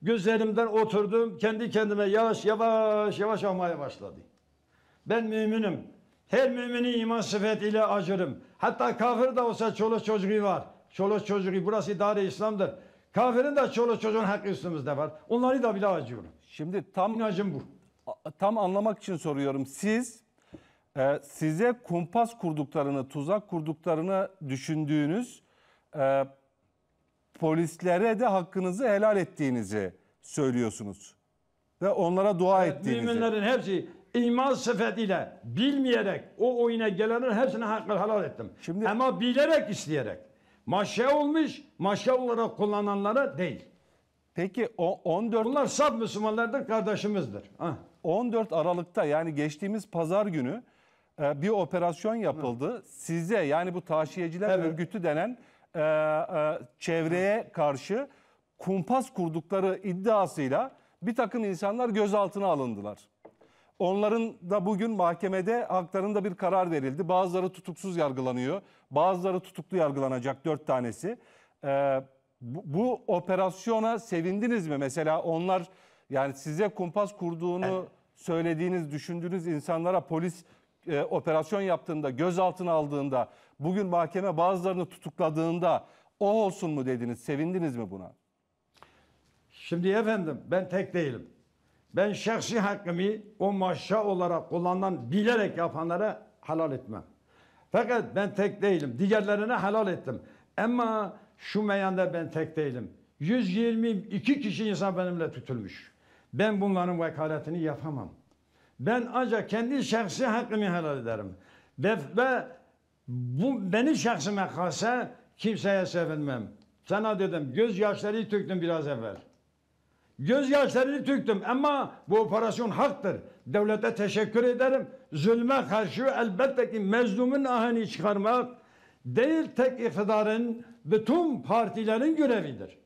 Gözlerimden oturdum, kendi kendime yavaş yavaş yavaş almaya başladı. Ben müminim. Her müminin iman sıfatıyla acırım. Hatta kafir de olsa çoluk çocuğu var. Çoluk çocuğu burası dar İslam'dır. Kafirin de çoluk çocuğun hakkı üstümüzde var. Onları da bile acıyorum. şimdi tam İnacım bu. tam anlamak için soruyorum. Siz e, size kumpas kurduklarını, tuzak kurduklarını düşündüğünüz e, polislere de hakkınızı helal ettiğinizi söylüyorsunuz. Ve onlara dua ettiğinizi. Müminlerin hepsi iman sıfatıyla bilmeyerek o oyuna gelenlerin hepsine hakkı helal ettim. Şimdi- Ama bilerek isteyerek. Maşa olmuş, maşa olarak kullananlara değil. Peki o 14 Bunlar saf Müslümanlardır, kardeşimizdir. Ha. 14 Aralık'ta yani geçtiğimiz pazar günü e, bir operasyon yapıldı. Size yani bu taşiyeciler Evet. örgütü denen e, e, çevreye karşı kumpas kurdukları iddiasıyla bir takım insanlar gözaltına alındılar. Onların da bugün mahkemede haklarında bir karar verildi. Bazıları tutuksuz yargılanıyor. Bazıları tutuklu yargılanacak dört tanesi. Ee, bu, bu operasyona sevindiniz mi? Mesela onlar yani size kumpas kurduğunu söylediğiniz, düşündüğünüz insanlara polis e, operasyon yaptığında, gözaltına aldığında, bugün mahkeme bazılarını tutukladığında o olsun mu dediniz? Sevindiniz mi buna? Şimdi efendim ben tek değilim. Ben şahsi hakkımı o maşa olarak kullanan bilerek yapanlara helal etmem. Fakat ben tek değilim. Diğerlerine helal ettim. Ama şu meyanda ben tek değilim. 122 kişi insan benimle tutulmuş. Ben bunların vekaletini yapamam. Ben ancak kendi şahsi hakkımı helal ederim. Ve, ve bu benim şahsıma kalsa kimseye sevinmem. Sana dedim gözyaşları töktüm biraz evvel. Gözyaşlarını töktüm ama bu operasyon haktır. Devlete teşekkür ederim. Zulme karşı elbette ki mezlumun ahını çıkarmak değil tek iktidarın bütün partilerin görevidir.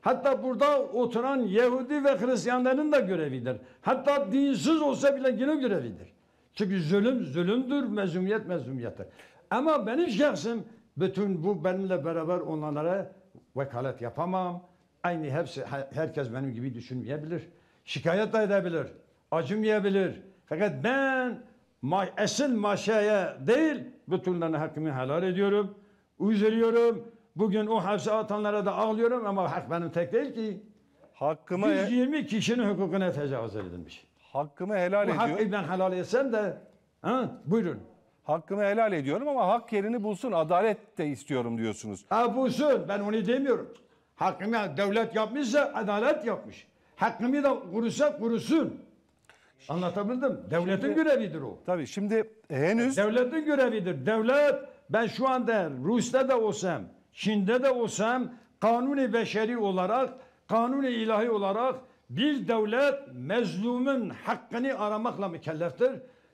Hatta burada oturan Yahudi ve Hristiyanların da görevidir. Hatta dinsiz olsa bile yine görevidir. Çünkü zulüm zulümdür, mezumiyet mezumiyettir. Ama benim şahsım bütün bu benimle beraber olanlara vekalet yapamam. Aynı hepsi he- herkes benim gibi düşünmeyebilir. Şikayet de edebilir. Acımayabilir. Fakat ben ma esil maşaya değil bütünlerine hakkımı helal ediyorum. Üzülüyorum. Bugün o hapse atanlara da ağlıyorum ama hak benim tek değil ki. Hakkımı 120 kişinin hukukuna tecavüz edilmiş. hakkımı helal Bu ediyor. hakkı ben helal etsem de ha, buyurun. Hakkımı helal ediyorum ama hak yerini bulsun. Adalet de istiyorum diyorsunuz. Ha bulsun ben onu demiyorum. Hakkımı devlet yapmışsa adalet yapmış. Hakkımı da kurursa kurusun. Anlatabildim. Devletin görevidir o. Tabii şimdi henüz Devletin görevidir. Devlet ben şu anda Rus'ta da olsam, Çin'de de olsam kanuni beşeri olarak, kanuni ilahi olarak bir devlet mezlumun hakkını aramakla mükelleftir.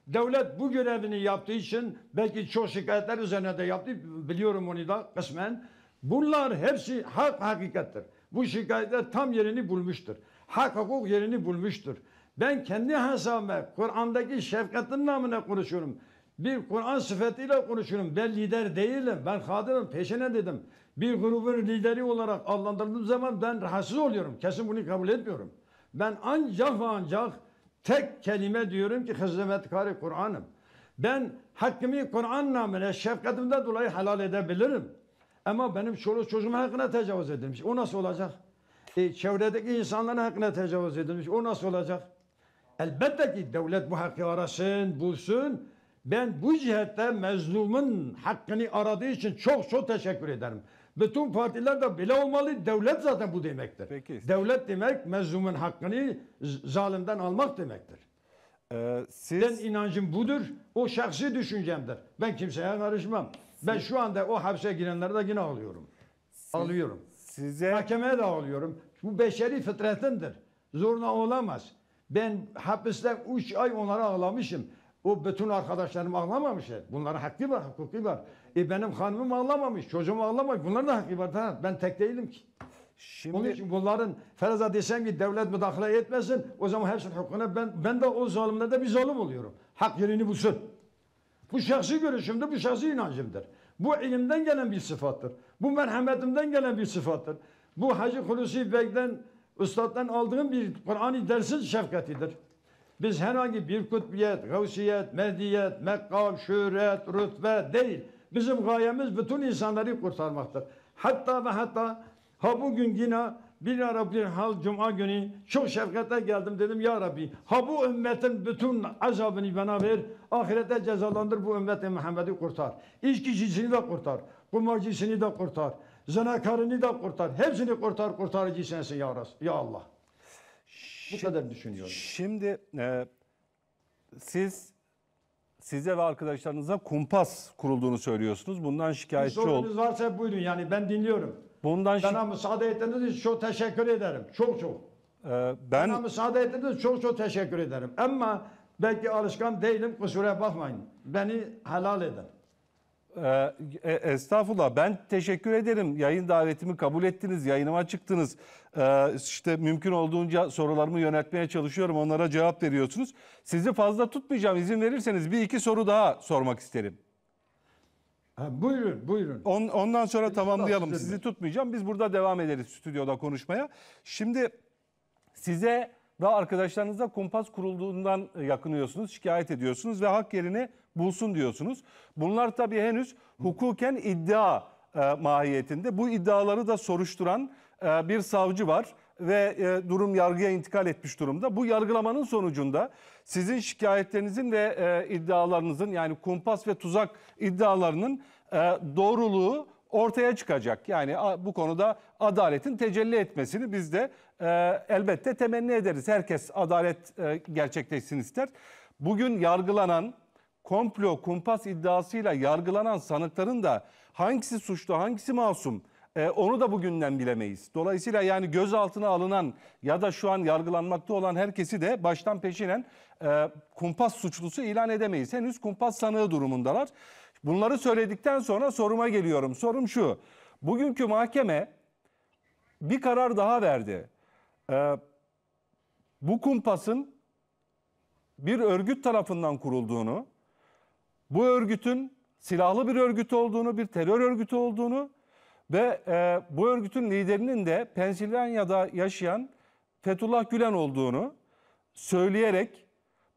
Devlet bu görevini yaptığı için belki çok şikayetler üzerine de yaptı. Biliyorum onu da kısmen. Bunlar hepsi hak hakikattir. Bu şikayetler tam yerini bulmuştur. Hak hukuk yerini bulmuştur. Ben kendi hesabıma Kur'an'daki şefkatin namına konuşuyorum. Bir Kur'an sıfatıyla konuşuyorum. Ben lider değilim. Ben hadimim. Peşine dedim. Bir grubun lideri olarak adlandırdığım zaman ben rahatsız oluyorum. Kesin bunu kabul etmiyorum. Ben ancak ancak tek kelime diyorum ki hizmetkari Kur'an'ım. Ben hakkımı Kur'an namına şefkatimden dolayı helal edebilirim. Ama benim çoluk çocuğuma hakkına tecavüz edilmiş. O nasıl olacak? E, çevredeki insanların hakkına tecavüz edilmiş. O nasıl olacak? Elbette ki devlet bu hakkı arasın, bulsun. Ben bu cihette mezlumun hakkını aradığı için çok çok teşekkür ederim. Bütün partiler de bile olmalı. Devlet zaten bu demektir. Peki. Devlet demek mezlumun hakkını zalimden almak demektir. e, siz Ben inancım budur. O şahsi düşüncemdir. Ben kimseye karışmam. Ben şu anda o hapse girenleri de yine alıyorum. Alıyorum. size Mahkemeye de alıyorum. Bu beşeri fıtratindir. Zoruna olamaz. Ben hapiste 3 ay onları ağlamışım. O bütün arkadaşlarım ağlamamışlar. Bunların hakkı var, hukuki var. E benim hanımım ağlamamış, çocuğum ağlamamış. Bunların da hakkı var. Ha, Ben tek değilim ki. Onun şimdi için bunların feraza desem ki devlet müdahale etmesin, o zaman hepsinin hukukuna ben, ben de o zalimlerde bir zalim oluyorum. Hak yerini bulsun. Bu şahsi görüşümdür, bu şahsi inancımdır. Bu ilimden gelen bir sıfattır. Bu merhametimden gelen bir sıfattır. Bu Hacı Hulusi Bey'den, Üstad'dan aldığım bir Kur'an-ı dersin şefkatidir. Biz herhangi bir kutbiyet, gavsiyet, mehdiyet, mekkam, şöhret, rütbe değil. Bizim gayemiz bütün insanları kurtarmaktır. Hatta ve hatta ha bugün yine bir ara bir hal cuma günü çok şefkatle geldim dedim ya Rabbi ha bu ümmetin bütün azabını bana ver ahirette cezalandır bu ümmeti Muhammed'i kurtar. İçkicisini de kurtar. Kumarcısını da kurtar. Zinakarını da kurtar. Hepsini kurtar kurtarıcı sensin ya, Ras ya Allah. Bu kadar düşünüyorum. şimdi e, siz size ve arkadaşlarınıza kumpas kurulduğunu söylüyorsunuz. Bundan şikayetçi ol. sorunuz varsa buyurun yani ben dinliyorum. Bundan şi- Bana müsaade ettiğiniz için çok teşekkür ederim. Çok çok. Ee, Bana ben müsaade ettiğiniz için çok çok teşekkür ederim. Ama belki alışkan değilim kusura bakmayın. Beni helal edin. Ee, e, estağfurullah ben teşekkür ederim. Yayın davetimi kabul ettiniz, yayınıma çıktınız. Ee, işte mümkün olduğunca sorularımı yönetmeye çalışıyorum. Onlara cevap veriyorsunuz. Sizi fazla tutmayacağım. İzin verirseniz bir iki soru daha sormak isterim. Ha, buyurun buyurun. On- ondan sonra tamamlayalım. sizinle. Sizi tutmayacağım. Biz burada devam ederiz stüdyoda konuşmaya. Şimdi size ve arkadaşlarınıza kumpas kurulduğundan yakınıyorsunuz, şikayet ediyorsunuz ve hak yerini bulsun diyorsunuz. Bunlar tabii henüz hukuken iddia e, mahiyetinde. Bu iddiaları da soruşturan e, bir savcı var ve e, durum yargıya intikal etmiş durumda. Bu yargılamanın sonucunda sizin şikayetlerinizin ve e, iddialarınızın yani kumpas ve tuzak iddialarının e, doğruluğu ortaya çıkacak. Yani bu konuda adaletin tecelli etmesini biz de e, elbette temenni ederiz. Herkes adalet e, gerçekleşsin ister. Bugün yargılanan komplo, kumpas iddiasıyla yargılanan sanıkların da hangisi suçlu, hangisi masum e, onu da bugünden bilemeyiz. Dolayısıyla yani gözaltına alınan ya da şu an yargılanmakta olan herkesi de baştan peşinen e, kumpas suçlusu ilan edemeyiz. Henüz kumpas sanığı durumundalar. Bunları söyledikten sonra soruma geliyorum. Sorum şu. Bugünkü mahkeme bir karar daha verdi. E, bu kumpasın bir örgüt tarafından kurulduğunu, bu örgütün silahlı bir örgüt olduğunu, bir terör örgütü olduğunu ve e, bu örgütün liderinin de Pensilvanya'da yaşayan Fethullah Gülen olduğunu söyleyerek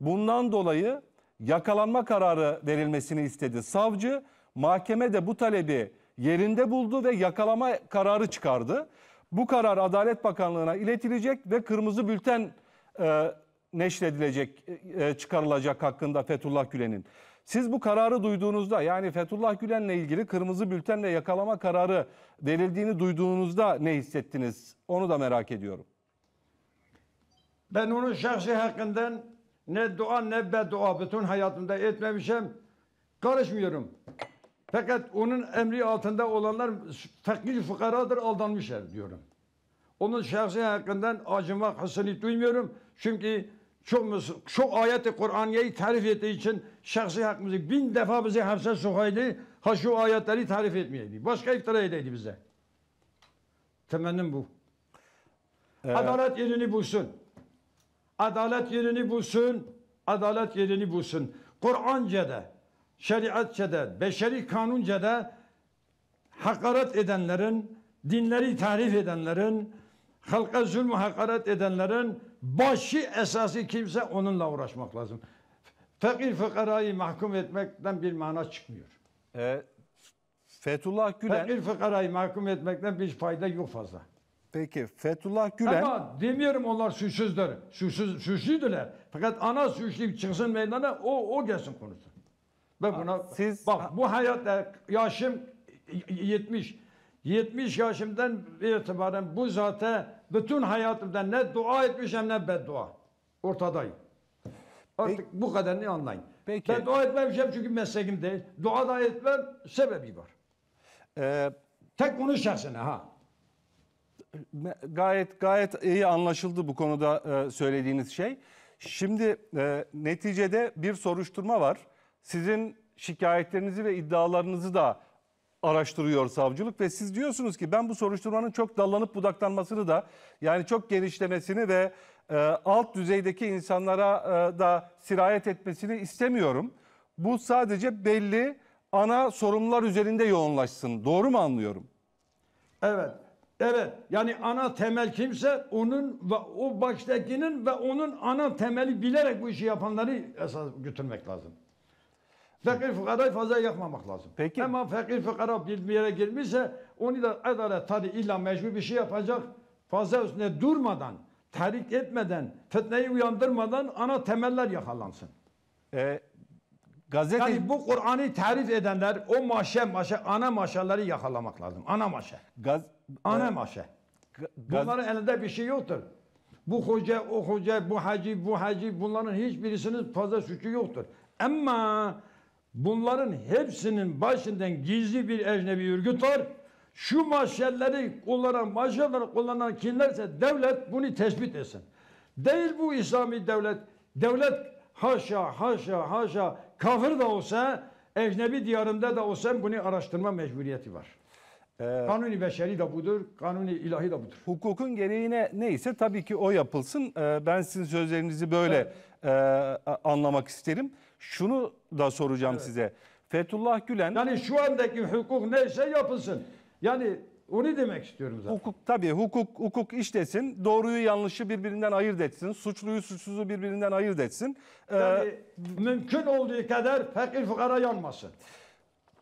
bundan dolayı yakalanma kararı verilmesini istedi. Savcı mahkeme de bu talebi yerinde buldu ve yakalama kararı çıkardı. Bu karar Adalet Bakanlığı'na iletilecek ve kırmızı bülten e, neşredilecek, e, çıkarılacak hakkında Fethullah Gülen'in. Siz bu kararı duyduğunuzda yani Fethullah Gülen'le ilgili kırmızı bültenle yakalama kararı verildiğini duyduğunuzda ne hissettiniz? Onu da merak ediyorum. Ben onun şahsi hakkından ne dua ne beddua bütün hayatımda etmemişim. Karışmıyorum. Fakat onun emri altında olanlar fakir fukaradır aldanmışlar diyorum. Onun şahsi hakkından acımak hissini duymuyorum. Çünkü çok, çok ayet-i Kur'aniyeyi tarif ettiği için şahsi hakkımızı bin defa bizi hapse sokaydı. Ha şu ayetleri tarif etmeyeydi. Başka iftira edeydi bize. Temennim bu. Adalet yerini bulsun. Adalet yerini bulsun. Adalet yerini bulsun. Kur'ance'de, şeriatçede, beşeri kanunce'de hakaret edenlerin, dinleri tarif edenlerin, halka zulmü hakaret edenlerin başı esası kimse onunla uğraşmak lazım. Fakir fıkarayı mahkum etmekten bir mana çıkmıyor. E, Fethullah Gülen, Fakir fıkarayı mahkum etmekten bir fayda yok fazla. peki Fethullah Gülen... Ama demiyorum onlar suçsuzdur. Suçsuz, suçluydular. Fakat ana suçlu çıksın meydana o, o gelsin konuşsun. Ben buna, siz- bak bu hayatta yaşım 70. 70 yaşımdan itibaren bu zate bütün hayatımda ne dua etmişim ne beddua. Ortadayım. Artık bu kadarını anlayın. Peki. Ben dua etmemişim çünkü mesleğim değil. Dua da etmem sebebi var. e, Tek onun şahsına ha. Gayet gayet iyi anlaşıldı bu konuda e, söylediğiniz şey. Şimdi e, neticede bir soruşturma var. Sizin şikayetlerinizi ve iddialarınızı da araştırıyor savcılık ve siz diyorsunuz ki ben bu soruşturmanın çok dallanıp budaklanmasını da yani çok genişlemesini ve e, alt düzeydeki insanlara e, da sirayet etmesini istemiyorum. Bu sadece belli ana sorunlar üzerinde yoğunlaşsın. Doğru mu anlıyorum? Evet. Evet. Yani ana temel kimse onun ve o baştakinin ve onun ana temeli bilerek bu işi yapanları esas götürmek lazım. Fakir fukarayı fazla yakmamak lazım. Peki. Ama fakir fukara bir yere girmişse onu da adalet tabi illa mecbur bir şey yapacak. Fazla üstüne durmadan, tahrik etmeden, fitneyi uyandırmadan ana temeller yakalansın. E, gazete Yani bu Kur'an'ı tarif edenler o maşe maşe ana maşaları yakalamak lazım. Ana maşe. gaz, Ana e, maşe. ga- gaz- Bunların elinde bir şey yoktur. Bu hoca, o hoca, bu hacı, bu hacı bunların hiçbirisinin fazla suçu yoktur. Ama bunların hepsinin başından gizli bir ecnebi örgüt var. Şu maşalleri kullanan, maşalları kullanan kimlerse devlet bunu tespit etsin. Değil bu İslami devlet. Devlet haşa, haşa, haşa kafir de olsa, ecnebi diyarında da olsa bunu araştırma mecburiyeti var. Kanuni beşeri de budur, kanuni ilahi de budur. Hukukun gereğine neyse tabii ki o yapılsın. Ee, Ben sizin sözlerinizi böyle e, a- anlamak isterim. Şunu da soracağım size. Fethullah Gülen Yani şu andaki hukuk neyse yapılsın. Yani onu demek istiyorum zaten. hukuk tabii hukuk hukuk işlesin. Doğruyu yanlışı birbirinden ayırt etsin. Suçluyu suçsuzu birbirinden ayırt etsin. Ee, Yani mümkün olduğu kadar fakir fukara yanmasın.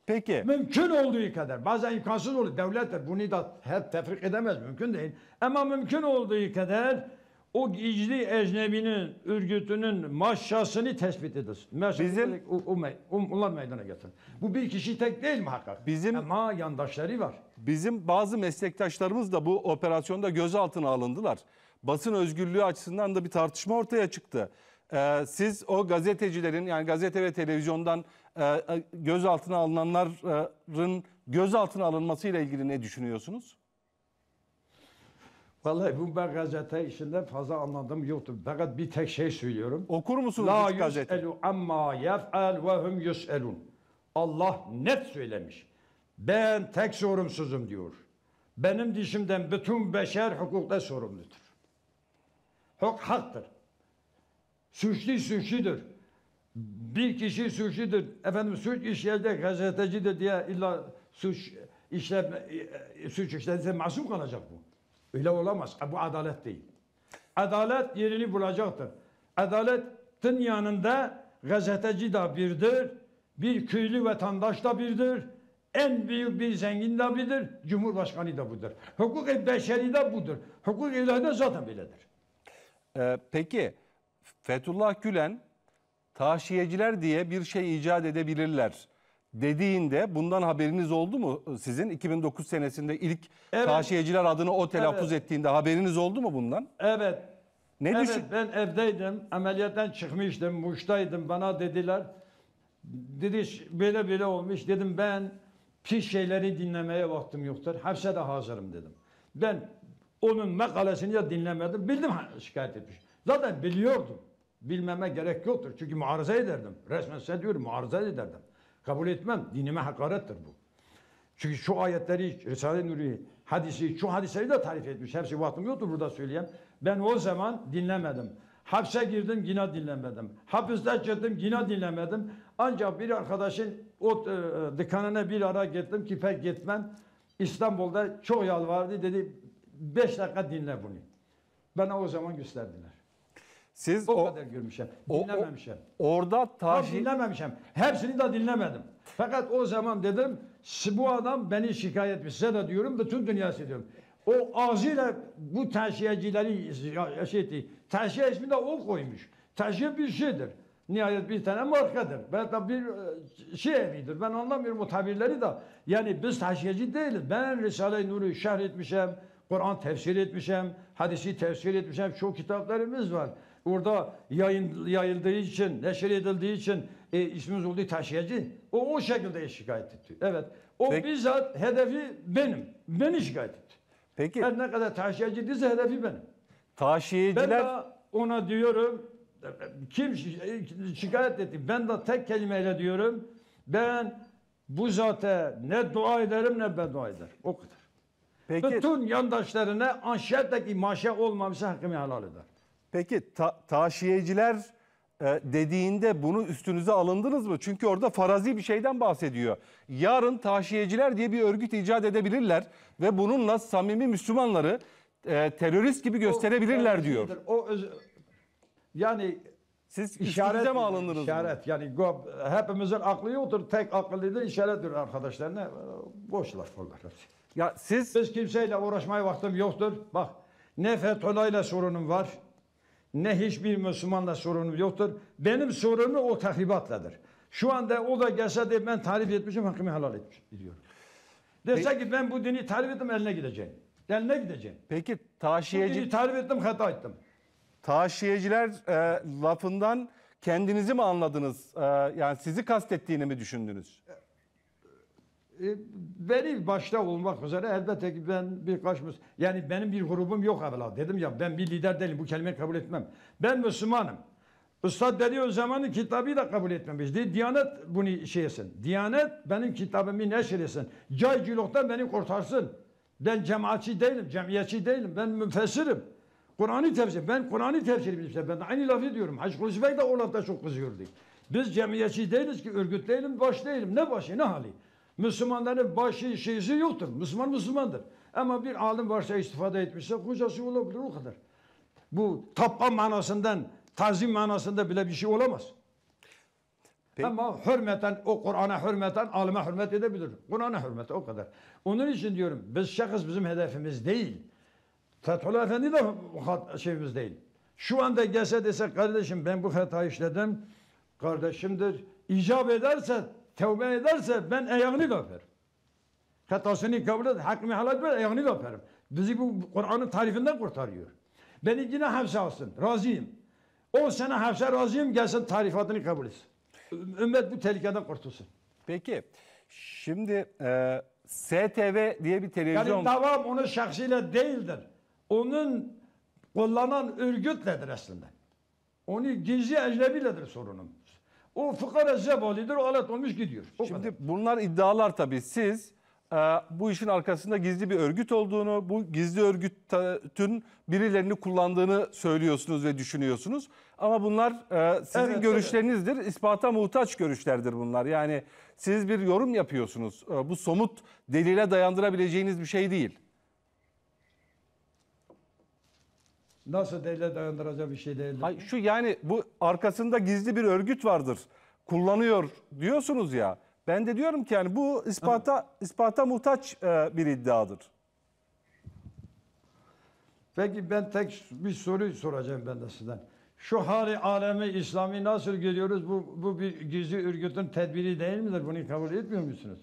peki Mümkün olduğu kadar. Bazen imkansız olur. Devlet de bunu da hep tefrik edemez. Mümkün değil. Ama mümkün olduğu kadar o gizli ecnebinin, örgütünün maşasını tespit edilsin. Maşası Bizim- o, o, me- o- onlar meydana getirin. Bu bir kişi tek değil muhakkak. Bizim- Ama yandaşları var. Bizim bazı meslektaşlarımız da bu operasyonda gözaltına alındılar. Basın özgürlüğü açısından da bir tartışma ortaya çıktı. Ee, siz o gazetecilerin yani gazete ve televizyondan e, e, gözaltına alınanların gözaltına alınmasıyla ilgili ne düşünüyorsunuz? Vallahi bu ben gazete işinden fazla anladığım yoktur. Fakat bir tek şey söylüyorum. Okur musunuz La hiç gazete? yus'elu amma yef'al ve hum yus'elun. Allah net söylemiş. Ben tek sorumsuzum diyor. Benim dışımdan bütün beşer hukukta sorumludur. Hukuk haktır. Suçlu suçludur. Bir kişi suçludur. Efendim suç işleyecek gazetecidir diye illa suç işlem suç işlediyse masum kalacak bu. Öyle olamaz. Bu adalet değil. Adalet yerini bulacaktır. Adaletin yanında gazeteci de birdir, bir köylü vatandaş da birdir, en büyük bir zengin de birdir, cumhurbaşkanı da budur. Hukuk-i beşeri de budur. Hukuk ilahi de zaten böyledir. Ee, peki Fethullah Gülen taşiyeciler diye bir şey icat edebilirler dediğinde bundan haberiniz oldu mu sizin? 2009 senesinde ilk Evet. taşiyeciler adını o telaffuz Evet. ettiğinde haberiniz oldu mu bundan? Evet. Ne evet düşün? ben evdeydim. Ameliyattan çıkmıştım. Muş'taydım. Bana dediler. Dedi böyle böyle olmuş. Dedim ben pis şeyleri dinlemeye vaktim yoktur. Hapse de hazırım dedim. Ben onun makalesini de dinlemedim. Bildim şikayet etmiş. Zaten biliyordum. Bilmeme gerek yoktur. Çünkü muarıza ederdim. Resmen size diyorum muarıza ederdim. Kabul etmem. Dinime hakarettir bu. Çünkü şu ayetleri Risale-i Nuri hadisi, şu hadisleri de tarif etmiş. Hepsi vaktim yoktu burada söyleyeyim. Ben o zaman dinlemedim. Hapse girdim yine dinlemedim. Hapiste çıktım yine dinlemedim. Ancak bir arkadaşın o e, dükkanına bir ara gittim ki pek gitmem. İstanbul'da çok yalvardı dedi beş dakika dinle bunu. Bana o zaman gösterdiler. Siz O, o, kadar görmüşüm. o- o- Dinlememişim. orada taşi dinlememişim. Hepsini de dinlemedim. Fakat o zaman dedim "Si- bu adam beni şikayet etmiş. Size de diyorum bütün dünyası diyorum. O ağzıyla bu taşıyecileri şey etti. Taşiye ismi de o koymuş. Taşiye bir şeydir. Nihayet bir tane markadır. Ben de bir e, şey evidir. Ben anlamıyorum o tabirleri de. Yani biz taşıyıcı değiliz. Ben Risale-i Nur'u şerh etmişim. Kur'an tefsir etmişim. Hadisi tefsir etmişim. Çok kitaplarımız var. Orada yayın, yayıldığı için, neşr edildiği için e, ismimiz olduğu taşıyıcı. O o şekilde şikayet etti. Evet. O Peki- bizzat hedefi benim. Beni şikayet etti. peki Her ne kadar taşıyıcı değilse hedefi benim. Ben taşiyeciler de ona diyorum kim şi- şikayet etti? Ben de tek kelimeyle diyorum. Ben bu zata ne dua ederim ne beddua ederim. O kadar. peki Bütün yandaşlarına anşetteki maşa olmamışsa hakkımı helal eder. Peki ta- taşiyeciler e, dediğinde bunu üstünüze alındınız mı? Çünkü orada farazi bir şeyden bahsediyor. Yarın taşiyeciler diye bir örgüt icat edebilirler ve bununla samimi Müslümanları e, terörist gibi gösterebilirler O- diyor. O öz- yani Siz işaret mi alındınız? mı? İşaret yani go- hepimizin aklı yoktur. Tek akıllı da işarettir arkadaşlarına. Boş laf onlar hepsi. Ya siz Biz kimseyle uğraşmaya vaktim yoktur. Bak ne Fethullah'yla sorunum var. Ne hiçbir Müslümanla sorunum yoktur. Benim sorunum o tahribatladır. Şu anda o da gelse de ben tarif etmişim hakkımı helal etmiş diyorum. Dese ki ben bu dini tarif ettim eline gideceğim. Eline gideceğim. peki Bu taşiyeci dini tarif ettim hata ettim. taşiyeciler e, lafından kendinizi mi anladınız? E, yani sizi kastettiğini mi düşündünüz? E, Beni başta olmak üzere elbette ki ben birkaç Müs- yani benim bir grubum yok evvela. Dedim ya ben bir lider değilim bu kelimeyi kabul etmem. Ben Müslümanım. Üstad dedi o zamanın kitabı da kabul etmemişti. Diyanet bunu şey etsin. Diyanet benim kitabımı neşr etsin. Caycılıktan beni kurtarsın. Ben cemaatçi değilim, cemiyetçi değilim. Ben müfessirim. Kur'an'ı tefsir. Ben Kur'an'ı tefsir bilmişim. Ben aynı lafı diyorum. Hacı Hulusi Bey de o lafta çok kızıyordu. Biz cemiyetçi değiliz ki örgüt değilim, baş değilim. Ne başı ne hali? Müslümanların başı şeysi yoktur. Müslüman Müslümandır. Ama bir alim varsa istifade etmişse kocası olabilir o kadar. Bu tapma manasından, tazim manasında bile bir şey olamaz. Peki. Ama hürmeten, o Kur'an'a hürmeten, alime hürmet edebilir. Kur'an'a hürmet o kadar. Onun için diyorum, biz şahıs bizim hedefimiz değil. Fethullah Efendi de şeyimiz değil. Şu anda gelse dese kardeşim ben bu hata işledim. Kardeşimdir. İcap ederse, tevbe ederse ben ayağını da öperim. Hatasını kabul et, hakkımı helal ver, ayağını da öperim. Bizi bu Kur'an'ın tarifinden kurtarıyor. Beni yine hapse alsın, razıyım. 10 sene hapse razıyım, gelsin tarifatını kabul etsin. Ümmet bu tehlikeden kurtulsun. Peki şimdi e, STV diye bir televizyon... Yani davam onun şahsıyla değildir. Onun kullanan örgütledir aslında. Onu gizli ecnebiledir sorunum. O fıkara zebalidir, o alet olmuş gidiyor. O Şimdi kadar. bunlar iddialar tabii. Siz e, bu işin arkasında gizli bir örgüt olduğunu, bu gizli örgütün birilerini kullandığını söylüyorsunuz ve düşünüyorsunuz. Ama bunlar e, sizin Evet, görüşlerinizdir. İspata muhtaç görüşlerdir bunlar. Yani siz bir yorum yapıyorsunuz. E, bu somut delile dayandırabileceğiniz bir şey değil. Nasıl devlet dayandıracağı bir şey değildir. Hay, şu yani bu arkasında gizli bir örgüt vardır. Kullanıyor diyorsunuz ya. Ben de diyorum ki yani bu ispata ispata muhtaç e, bir iddiadır. Peki ben tek bir soru soracağım ben de sizden. Şu hali alemi İslami nasıl görüyoruz? Bu, bu bir gizli örgütün tedbiri değil midir? Bunu kabul etmiyor musunuz?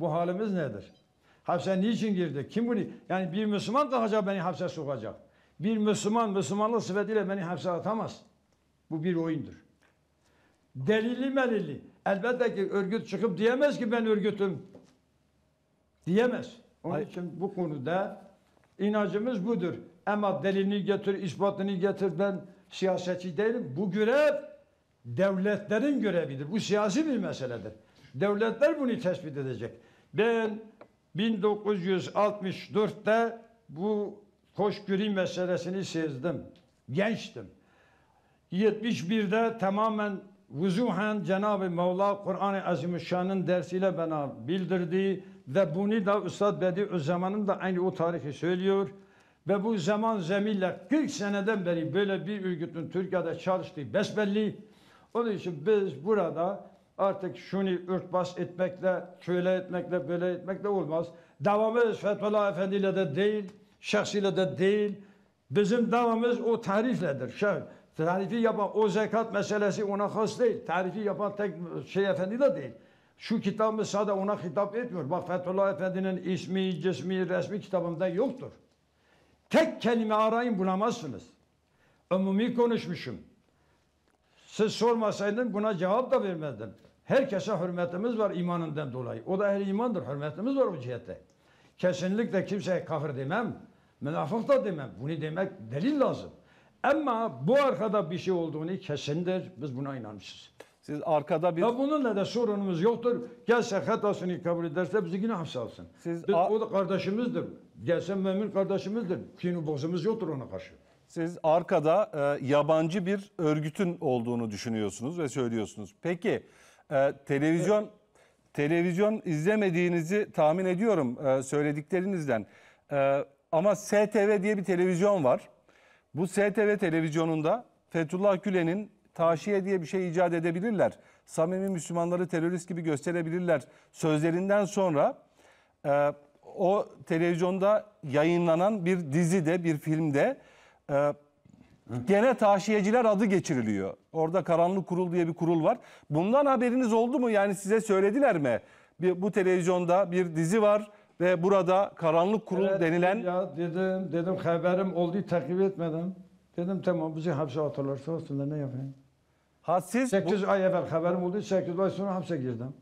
Bu halimiz nedir? Hapse niçin girdi? Kim bunu? Yani bir Müslüman kalkacak beni hapse sokacak. Bir Müslüman Müslümanlık sıfetiyle beni hapse atamaz. Bu bir oyundur. Delili melili. Elbette ki örgüt çıkıp diyemez ki ben örgütüm. Diyemez. Onun Hayır. için bu konuda inancımız budur. Ama delilini getir, ispatını getir. Ben siyasetçi değilim. Bu görev devletlerin görevidir. Bu siyasi bir meseledir. Devletler bunu tespit edecek. Ben 1964'te bu hoşgörü meselesini sezdim. Gençtim. 71'de tamamen vuzuhen Cenab-ı Mevla Kur'an-ı Azimüşşan'ın dersiyle bana bildirdi ve bunu da Üstad Bediüzzaman'ın da aynı o tarihi söylüyor. Ve bu zaman zemille 40 seneden beri böyle bir örgütün Türkiye'de çalıştığı besbelli. Onun için biz burada artık şunu örtbas etmekle, şöyle etmekle, böyle etmekle olmaz. Davamız Fethullah Efendi ile de değil, şahsıyla da değil. Bizim davamız o tarifledir. Şey, tarifi yapan o zekat meselesi ona has değil. Tarifi yapan tek şey efendi de değil. Şu kitabımız sadece ona hitap etmiyor. Bak Fethullah Efendi'nin ismi, cismi, resmi kitabımda yoktur. Tek kelime arayın bulamazsınız. Umumi konuşmuşum. Siz sormasaydın buna cevap da vermezdim. Herkese hürmetimiz var imanından dolayı. O da ehli imandır. Hürmetimiz var o cihette. Kesinlikle kimseye kafir demem. Münafık da demem. Bunu demek delil lazım. Ama bu arkada bir şey olduğunu kesindir. Biz buna inanmışız. Siz arkada bir Ya bununla da sorunumuz yoktur. Gelse hatasını kabul ederse bizi yine hapse alsın. Siz Biz- a- o da kardeşimizdir. Gelse mümin kardeşimizdir. Kinu bozumuz yoktur ona karşı. siz arkada e, yabancı bir örgütün olduğunu düşünüyorsunuz ve söylüyorsunuz. Peki e, televizyon televizyon izlemediğinizi tahmin ediyorum e, söylediklerinizden. E, ama STV diye bir televizyon var. Bu STV televizyonunda Fethullah Gülen'in taşiye diye bir şey icat edebilirler. Samimi Müslümanları terörist gibi gösterebilirler. Sözlerinden sonra e, o televizyonda yayınlanan bir dizide, bir filmde e, gene taşiyeciler adı geçiriliyor. Orada Karanlık Kurul diye bir kurul var. Bundan haberiniz oldu mu? Yani size söylediler mi? Bir, bu televizyonda bir dizi var ve burada Karanlık Kurul Evet, denilen ya dedim dedim haberim oldu takip etmedim. Dedim tamam bizi hapse atarlarsa aslında ne yapayım? Ha siz bu, 8 ay evvel haberim oldu. 8 ay sonra hapse girdim.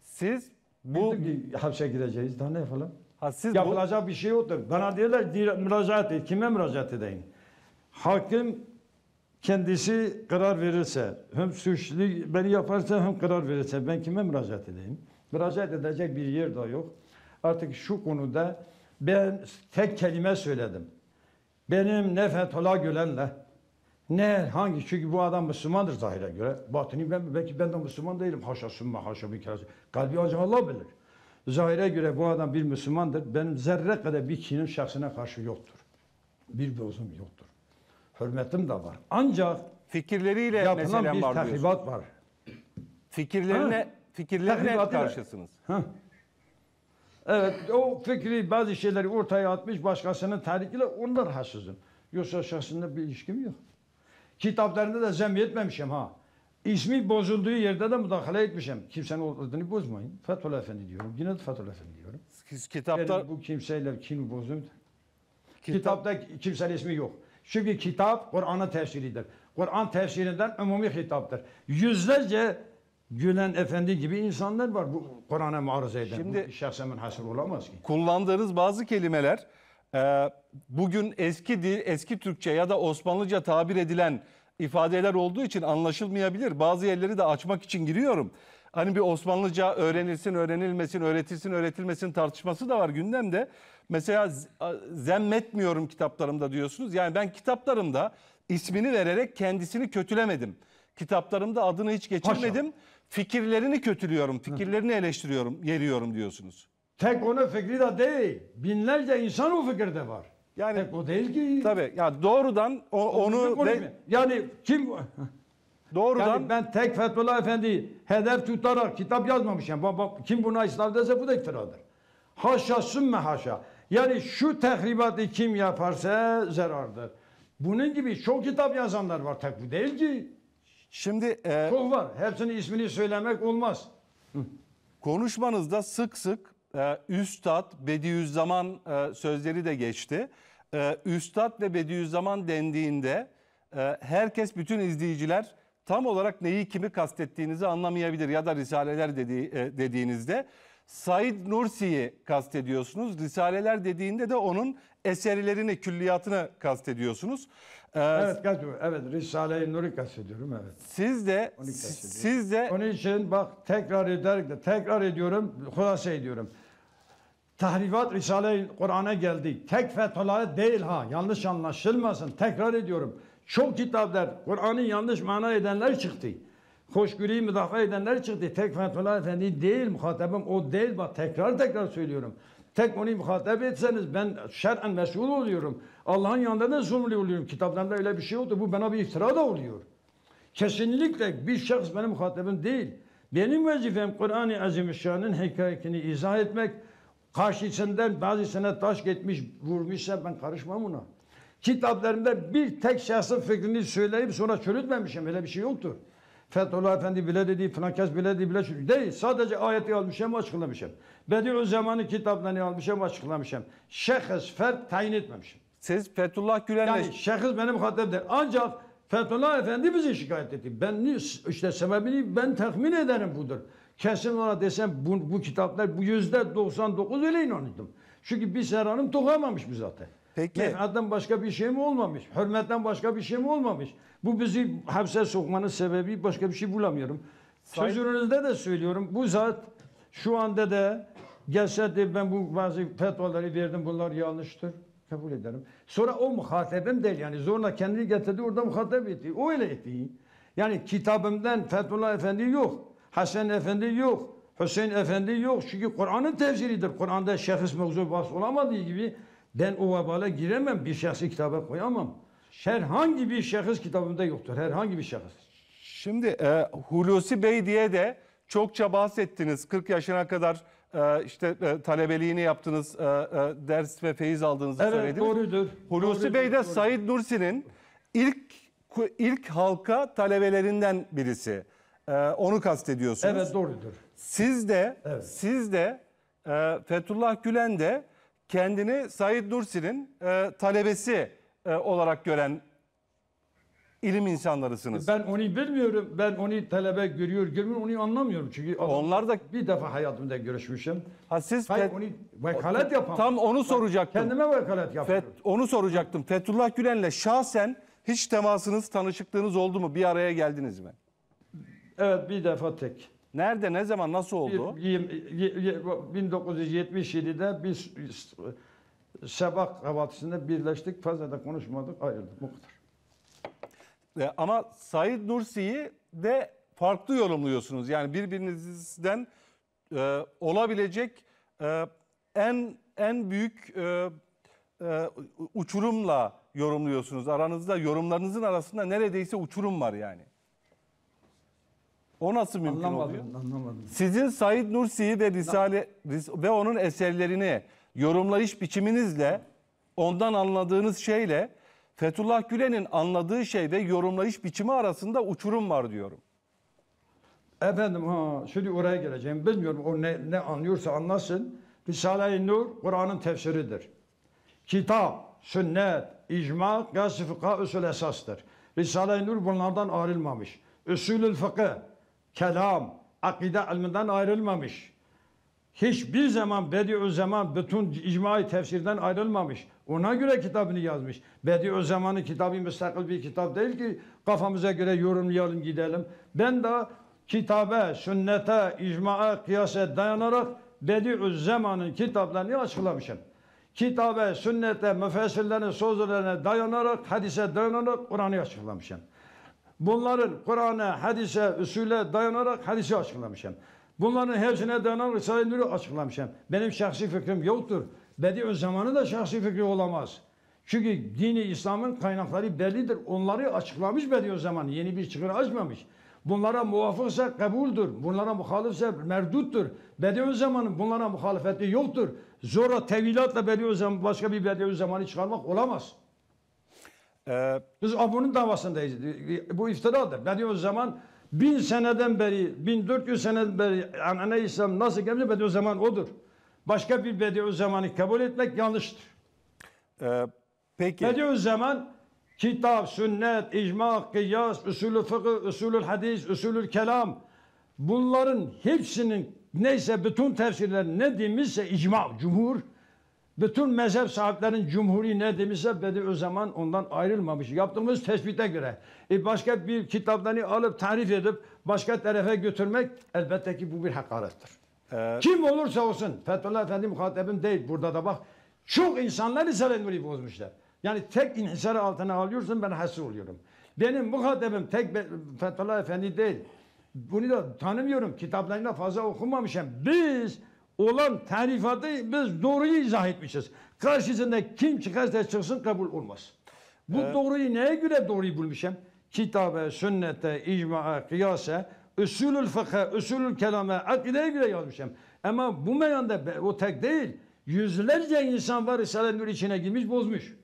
siz bu Bildim ki hapse gireceğiz. Daha ne yapalım? ha siz bu, Yapılacak bir şey yoktur. Bana diyorlar "Dir- müracaat et. Kime müracaat edeyim? Hakim kendisi karar verirse, hem suçlu beni yaparsa hem karar verirse ben kime müracaat edeyim? Müracaat edecek bir yer daha yok. Artık şu konuda ben tek kelime söyledim. Benim ne Fethullah Gülen'le ne hangi çünkü bu adam Müslümandır zahire göre. Batını ben belki ben de Müslüman değilim. Haşa sümme haşa bir kere. Kalbi ancak Allah bilir. Zahire göre bu adam bir Müslümandır. Benim zerre kadar bir kinim şahsına karşı yoktur. Bir bozum yoktur. Hürmetim de var. Ancak fikirleriyle yapılan bir var tahribat var. Fikirlerine Ha. fikirlerine karşısınız. Hah. Evet o fikri bazı şeyleri ortaya atmış başkasının tahrikiyle onlar hassızım. Yoksa şahsında bir ilişkim yok. Kitaplarında da zemm etmemişim ha. İsmi bozulduğu yerde de müdahale etmişim. Kimsenin adını bozmayın. Fethullah Efendi diyorum. Yine de Fethullah Efendi diyorum. Kitapta bu kimseyle kim bozuldu? kitap, Kitapta kimsenin ismi yok. Çünkü kitap Kur'an'ın tefsiridir. Kur'an tefsirinden umumi hitaptır. Yüzlerce Gülen Efendi gibi insanlar var bu Kur'an'a maruz eden. Şimdi- bu şahsen münhasır olamaz ki. kullandığınız bazı kelimeler e, bugün eski dil, eski Türkçe ya da Osmanlıca tabir edilen ifadeler olduğu için anlaşılmayabilir. Bazı yerleri de açmak için giriyorum. Hani bir Osmanlıca öğrenilsin, öğrenilmesin, öğretilsin, öğretilmesin tartışması da var gündemde. Mesela zemmetmiyorum kitaplarımda diyorsunuz. Yani ben kitaplarımda ismini vererek kendisini kötülemedim. Kitaplarımda adını hiç geçirmedim. Fikirlerini kötülüyorum, fikirlerini eleştiriyorum, yeriyorum diyorsunuz. Tek onun fikri de değil. Binlerce insan o fikirde var. Yani- Tek o değil ki. Tabii ya doğrudan o, onu ve yani kim doğrudan yani ben tek Fethullah Efendi hedef tutarak kitap yazmamışım. Baba, kim buna İslam dese bu da iftiradır. Haşa sümme haşa. Yani şu tahribatı kim yaparsa zarardır. Bunun gibi çok kitap yazanlar var. Tek bu değil ki. Şimdi e, Çok var. Hepsinin ismini söylemek olmaz. konuşmanızda sık sık e, Üstad, Bediüzzaman e, sözleri de geçti. E, Üstad ve Bediüzzaman dendiğinde e, herkes bütün izleyiciler tam olarak neyi kimi kastettiğinizi anlamayabilir ya da risaleler dediği, e, dediğinizde Said Nursi'yi kastediyorsunuz. Risaleler dediğinde de onun eserlerini, külliyatını kastediyorsunuz. E, Evet, evet Risale-i Nur'u kastediyorum. Evet. Siz de siz de Onun için bak tekrar ederek tekrar ediyorum, hulasa ediyorum. Tahribat Risale-i Kur'an'a geldi. Tek Fethullah değil ha. Yanlış anlaşılmasın. Tekrar ediyorum. Çok kitaplar Kur'an'ı yanlış mana edenler çıktı. Hoşgörüyü müdafaa edenler çıktı. Tek Fethullah Efendi değil, muhatabım o değil. Bak tekrar tekrar söylüyorum. Tek onu muhatap etseniz ben şer'en mesul oluyorum. Allah'ın yanında da zulmü oluyorum. Kitaplarında öyle bir şey oldu. Bu bana bir iftira da oluyor. Kesinlikle bir şahıs benim muhatabım değil. Benim vazifem Kur'an-ı Azimüşşan'ın hikayetini izah etmek. Karşısından bazısına taş gitmiş vurmuşsa ben karışmam ona. Kitaplarımda bir tek şahsın fikrini söyleyip sonra çürütmemişim. Öyle bir şey yoktur. Fethullah Efendi bile dedi, falan kes bile dedi, bile çürütmüş. Değil. Sadece ayeti almışım, açıklamışım. Bediüzzaman'ın kitaplarını almışım, açıklamışım. Şahıs, fert tayin etmemişim. siz Fethullah Gülen'le Yani şahıs benim muhatabdır. Ancak Fethullah Efendi bizi şikayet etti. Ben işte sebebini ben tahmin ederim budur. Kesin ona desem bu, bu kitaplar bu yüzde 99 öyle inanıyordum. Çünkü bir serhanım tokamamış bu zaten. Peki. Nefhatten başka bir şey mi olmamış? Hürmetten başka bir şey mi olmamış? Bu bizi hapse sokmanın sebebi başka bir şey bulamıyorum. Sözünüzde de söylüyorum. Bu zat şu anda da gelse de ben bu bazı fetvaları verdim bunlar yanlıştır. Kabul ederim. Sonra o muhatabım değil yani zorla kendini getirdi orada muhatap etti. O öyle etti. Yani kitabımdan Fethullah Efendi yok. Hasan Efendi yok. Hüseyin Efendi yok. Çünkü Kur'an'ın tefsiridir. Kur'an'da şahıs mevzu bahs olamadığı gibi ben o vebale giremem. Bir şahsı kitaba koyamam. Herhangi bir şahıs kitabımda yoktur. Herhangi bir şahıs. Şimdi e, Hulusi Bey diye de çokça bahsettiniz. 40 yaşına kadar e, işte e, talebeliğini yaptınız, e, e, ders ve feyiz aldığınızı Evet söylediniz. doğrudur. Hulusi Doğrudur, Bey de doğrudur. Said Nursi'nin ilk ilk halka talebelerinden birisi. E, onu kastediyorsunuz. Evet doğrudur. Siz de Evet. siz de e, Fethullah Gülen de kendini Said Nursi'nin e, talebesi e, olarak gören ilim insanlarısınız. Ben onu bilmiyorum. Ben onu talebe görüyor, görmüyor onu anlamıyorum. Çünkü adam- Onlar da bir defa hayatımda görüşmüşüm. ha siz Hayır Fet- onu vekalet yapamam. tam onu soracaktım. Kendime vekalet Fet, yapıyorum. onu soracaktım. Fethullah Gülen'le şahsen hiç temasınız, tanışıklığınız oldu mu? Bir araya geldiniz mi? Evet bir defa tek. Nerede, ne zaman, nasıl oldu? Yirmi- ye- ye- 1977'de biz sabah kahvaltısında birleştik. Fazla da konuşmadık ayrıldık. Bu kadar. E, Ama Said Nursi'yi de farklı yorumluyorsunuz. Yani birbirinizden e, olabilecek e, en en büyük e, e, uçurumla yorumluyorsunuz. Aranızda yorumlarınızın arasında neredeyse uçurum var yani. O nasıl mümkün oluyor? Anlamadım, anlamadım. Sizin Said Nursi'yi ve Risale Ris- ve onun eserlerini yorumlayış biçiminizle ondan anladığınız şeyle Fethullah Gülen'in anladığı şey ve yorumlayış biçimi arasında uçurum var diyorum. Efendim ha şimdi oraya geleceğim. Bilmiyorum o ne, ne anlıyorsa anlasın. Risale-i Nur Kur'an'ın tefsiridir. Kitap, sünnet, icma, kıyas-ı fıkha usul esastır. Risale-i Nur bunlardan ayrılmamış. Usulül fıkıh, kelam, akide ilminden ayrılmamış. Hiçbir zaman Bediüzzaman bütün icma tefsirden ayrılmamış. Ona göre kitabını yazmış. Bediüzzaman'ın kitabı müstakil bir kitap değil ki kafamıza göre yorumlayalım gidelim. Ben de kitabe, sünnete, icmaya, kıyasa dayanarak Bediüzzaman'ın kitaplarını açıklamışım. Kitabe, sünnete, müfessirlerin sözlerine dayanarak, hadise dayanarak Kur'an'ı açıklamışım. Bunların Kur'an'a, hadise, usule dayanarak hadisi açıklamışım. Bunların hepsine dayanarak Risale-i Nur'u açıklamışım. Benim şahsi fikrim yoktur. Bediüzzaman'ın da şahsi fikri olamaz. Çünkü dini İslam'ın kaynakları bellidir. Onları açıklamış Bediüzzaman. Yeni bir çıkır açmamış. Bunlara muvafıksa kabuldür. Bunlara muhalifse merduttur. Bediüzzaman'ın bunlara muhalefeti yoktur. Zora tevilatla Bediüzzaman başka bir Bediüzzaman'ı çıkarmak olamaz. Ee, Biz bunun davasındayız. Bu iftiradır. Bediüzzaman bin seneden beri, 1400 seneden beri anane İslam nasıl gelmiş Bediüzzaman odur. Başka bir Bediüzzaman'ı kabul etmek yanlıştır. e, peki. Bediüzzaman kitap, sünnet, icma, kıyas, usulü fıkıh, usulü hadis, usulü kelam bunların hepsinin neyse bütün tefsirler ne demişse icma, cumhur bütün mezhep sahiplerinin cumhuri ne demişse Bediüzzaman ondan ayrılmamış. Yaptığımız tespite göre. E başka bir kitaplarını alıp tarif edip başka tarafa götürmek elbette ki bu bir hakarettir. Ee, Kim olursa olsun Fethullah Efendi muhatabım değil burada da bak çok insanlar Risale-i bozmuşlar. Yani tek inhisarı altına alıyorsun ben hasır oluyorum. Benim muhatabım tek Fethullah Efendi değil. Bunu da tanımıyorum. Kitaplarında fazla okumamışım. Biz olan tarifatı biz doğruyu izah etmişiz. Karşısında kim çıkarsa çıksın kabul olmaz. Bu doğruyu neye göre doğruyu bulmuşum? Kitabe, sünnete, icma'a, kıyasa, usulül fıkha, usulül kelame, akideye göre yazmışım. Ama bu meyanda o tek değil. Yüzlerce insan var Risale-i Nur içine girmiş bozmuş.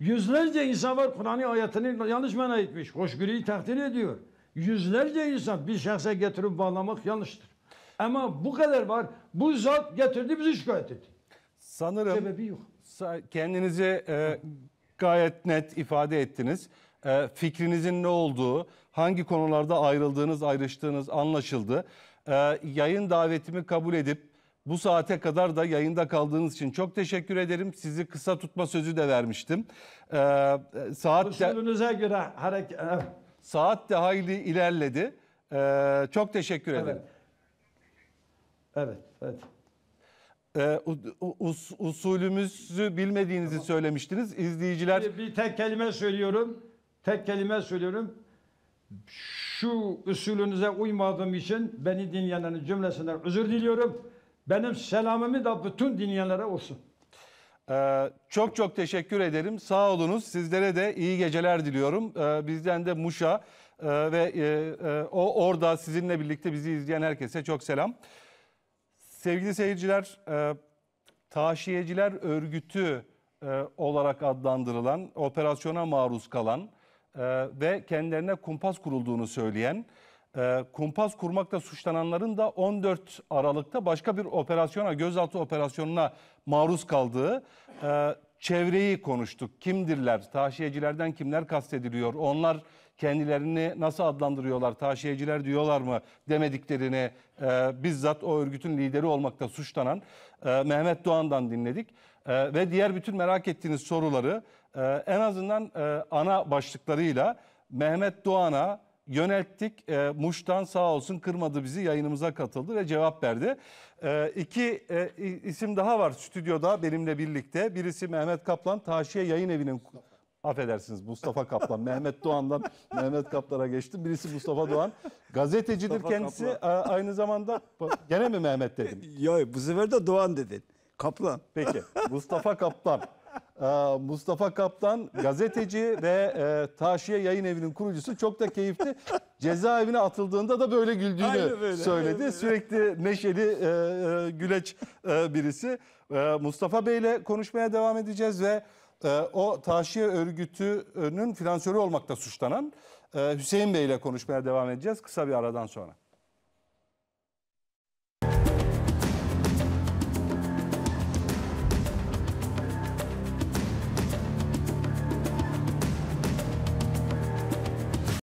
Yüzlerce insan var Kur'an'ı ayetini yanlış mana etmiş. Hoşgörüyü takdir ediyor. Yüzlerce insan bir şahsa getirip bağlamak yanlıştır. Ama bu kadar var. Bu zat getirdi bizi şikayet etti. sanırım Sebebi yok. Kendinizi e, gayet net ifade ettiniz. E, fikrinizin ne olduğu, hangi konularda ayrıldığınız, ayrıştığınız anlaşıldı. E, yayın davetimi kabul edip bu saate kadar da yayında kaldığınız için çok teşekkür ederim. Sizi kısa tutma sözü de vermiştim. E, saat de, Usulünüze göre hareket... Evet. saat de hayli ilerledi. E, çok teşekkür ederim. Evet. Evet. E, u- us- usulümüzü bilmediğinizi söylemiştiniz. İzleyiciler Bir, bir tek kelime söylüyorum. Tek kelime söylüyorum. Şu usulünüze uymadığım için beni dinleyenlerin cümlesinden özür diliyorum. Benim selamımı da bütün dinleyenlere olsun. Ee, çok çok teşekkür ederim. Sağ olunuz. Sizlere de iyi geceler diliyorum. Ee, bizden de Muş'a e, ve e, e, o orada sizinle birlikte bizi izleyen herkese çok selam. Sevgili seyirciler, e, Taşiyeciler Örgütü e, olarak adlandırılan, operasyona maruz kalan e, ve kendilerine kumpas kurulduğunu söyleyen, e, kumpas kurmakla suçlananların da 14 Aralık'ta başka bir operasyona, gözaltı operasyonuna maruz kaldığı e, çevreyi konuştuk. Kimdirler, taşiyecilerden kimler kastediliyor, onlar kendilerini nasıl adlandırıyorlar, taşiyeciler diyorlar mı demediklerini e, bizzat o örgütün lideri olmakta suçlanan e, Mehmet Doğan'dan dinledik. E, ve diğer bütün merak ettiğiniz soruları e, en azından e, ana başlıklarıyla Mehmet Doğan'a yönelttik. E, Muş'tan sağ olsun kırmadı bizi yayınımıza katıldı ve cevap verdi. E, iki e, isim daha var stüdyoda benimle birlikte. Birisi Mehmet Kaplan, Taşiye Yayın Evi'nin affedersiniz Mustafa Kaplan. Mehmet Doğan'dan Mehmet Kaplan'a geçtim. Birisi Mustafa Doğan. Gazetecidir Mustafa kendisi. Kaplan. Aynı zamanda gene mi Mehmet dedim? Ya bu sefer de Doğan dedin. Kaplan. Peki Mustafa Kaplan. Mustafa Kaplan gazeteci ve e, Taşiye Yayın Evi'nin kurucusu çok da keyifli. Cezaevine atıldığında da böyle güldüğünü böyle, söyledi. böyle. Sürekli neşeli, e, e, güleç e, birisi. E, Mustafa Bey'le konuşmaya devam edeceğiz ve o Taşiye örgütünün finansörü olmakta suçlanan e, Hüseyin Bey'le konuşmaya devam edeceğiz kısa bir aradan sonra.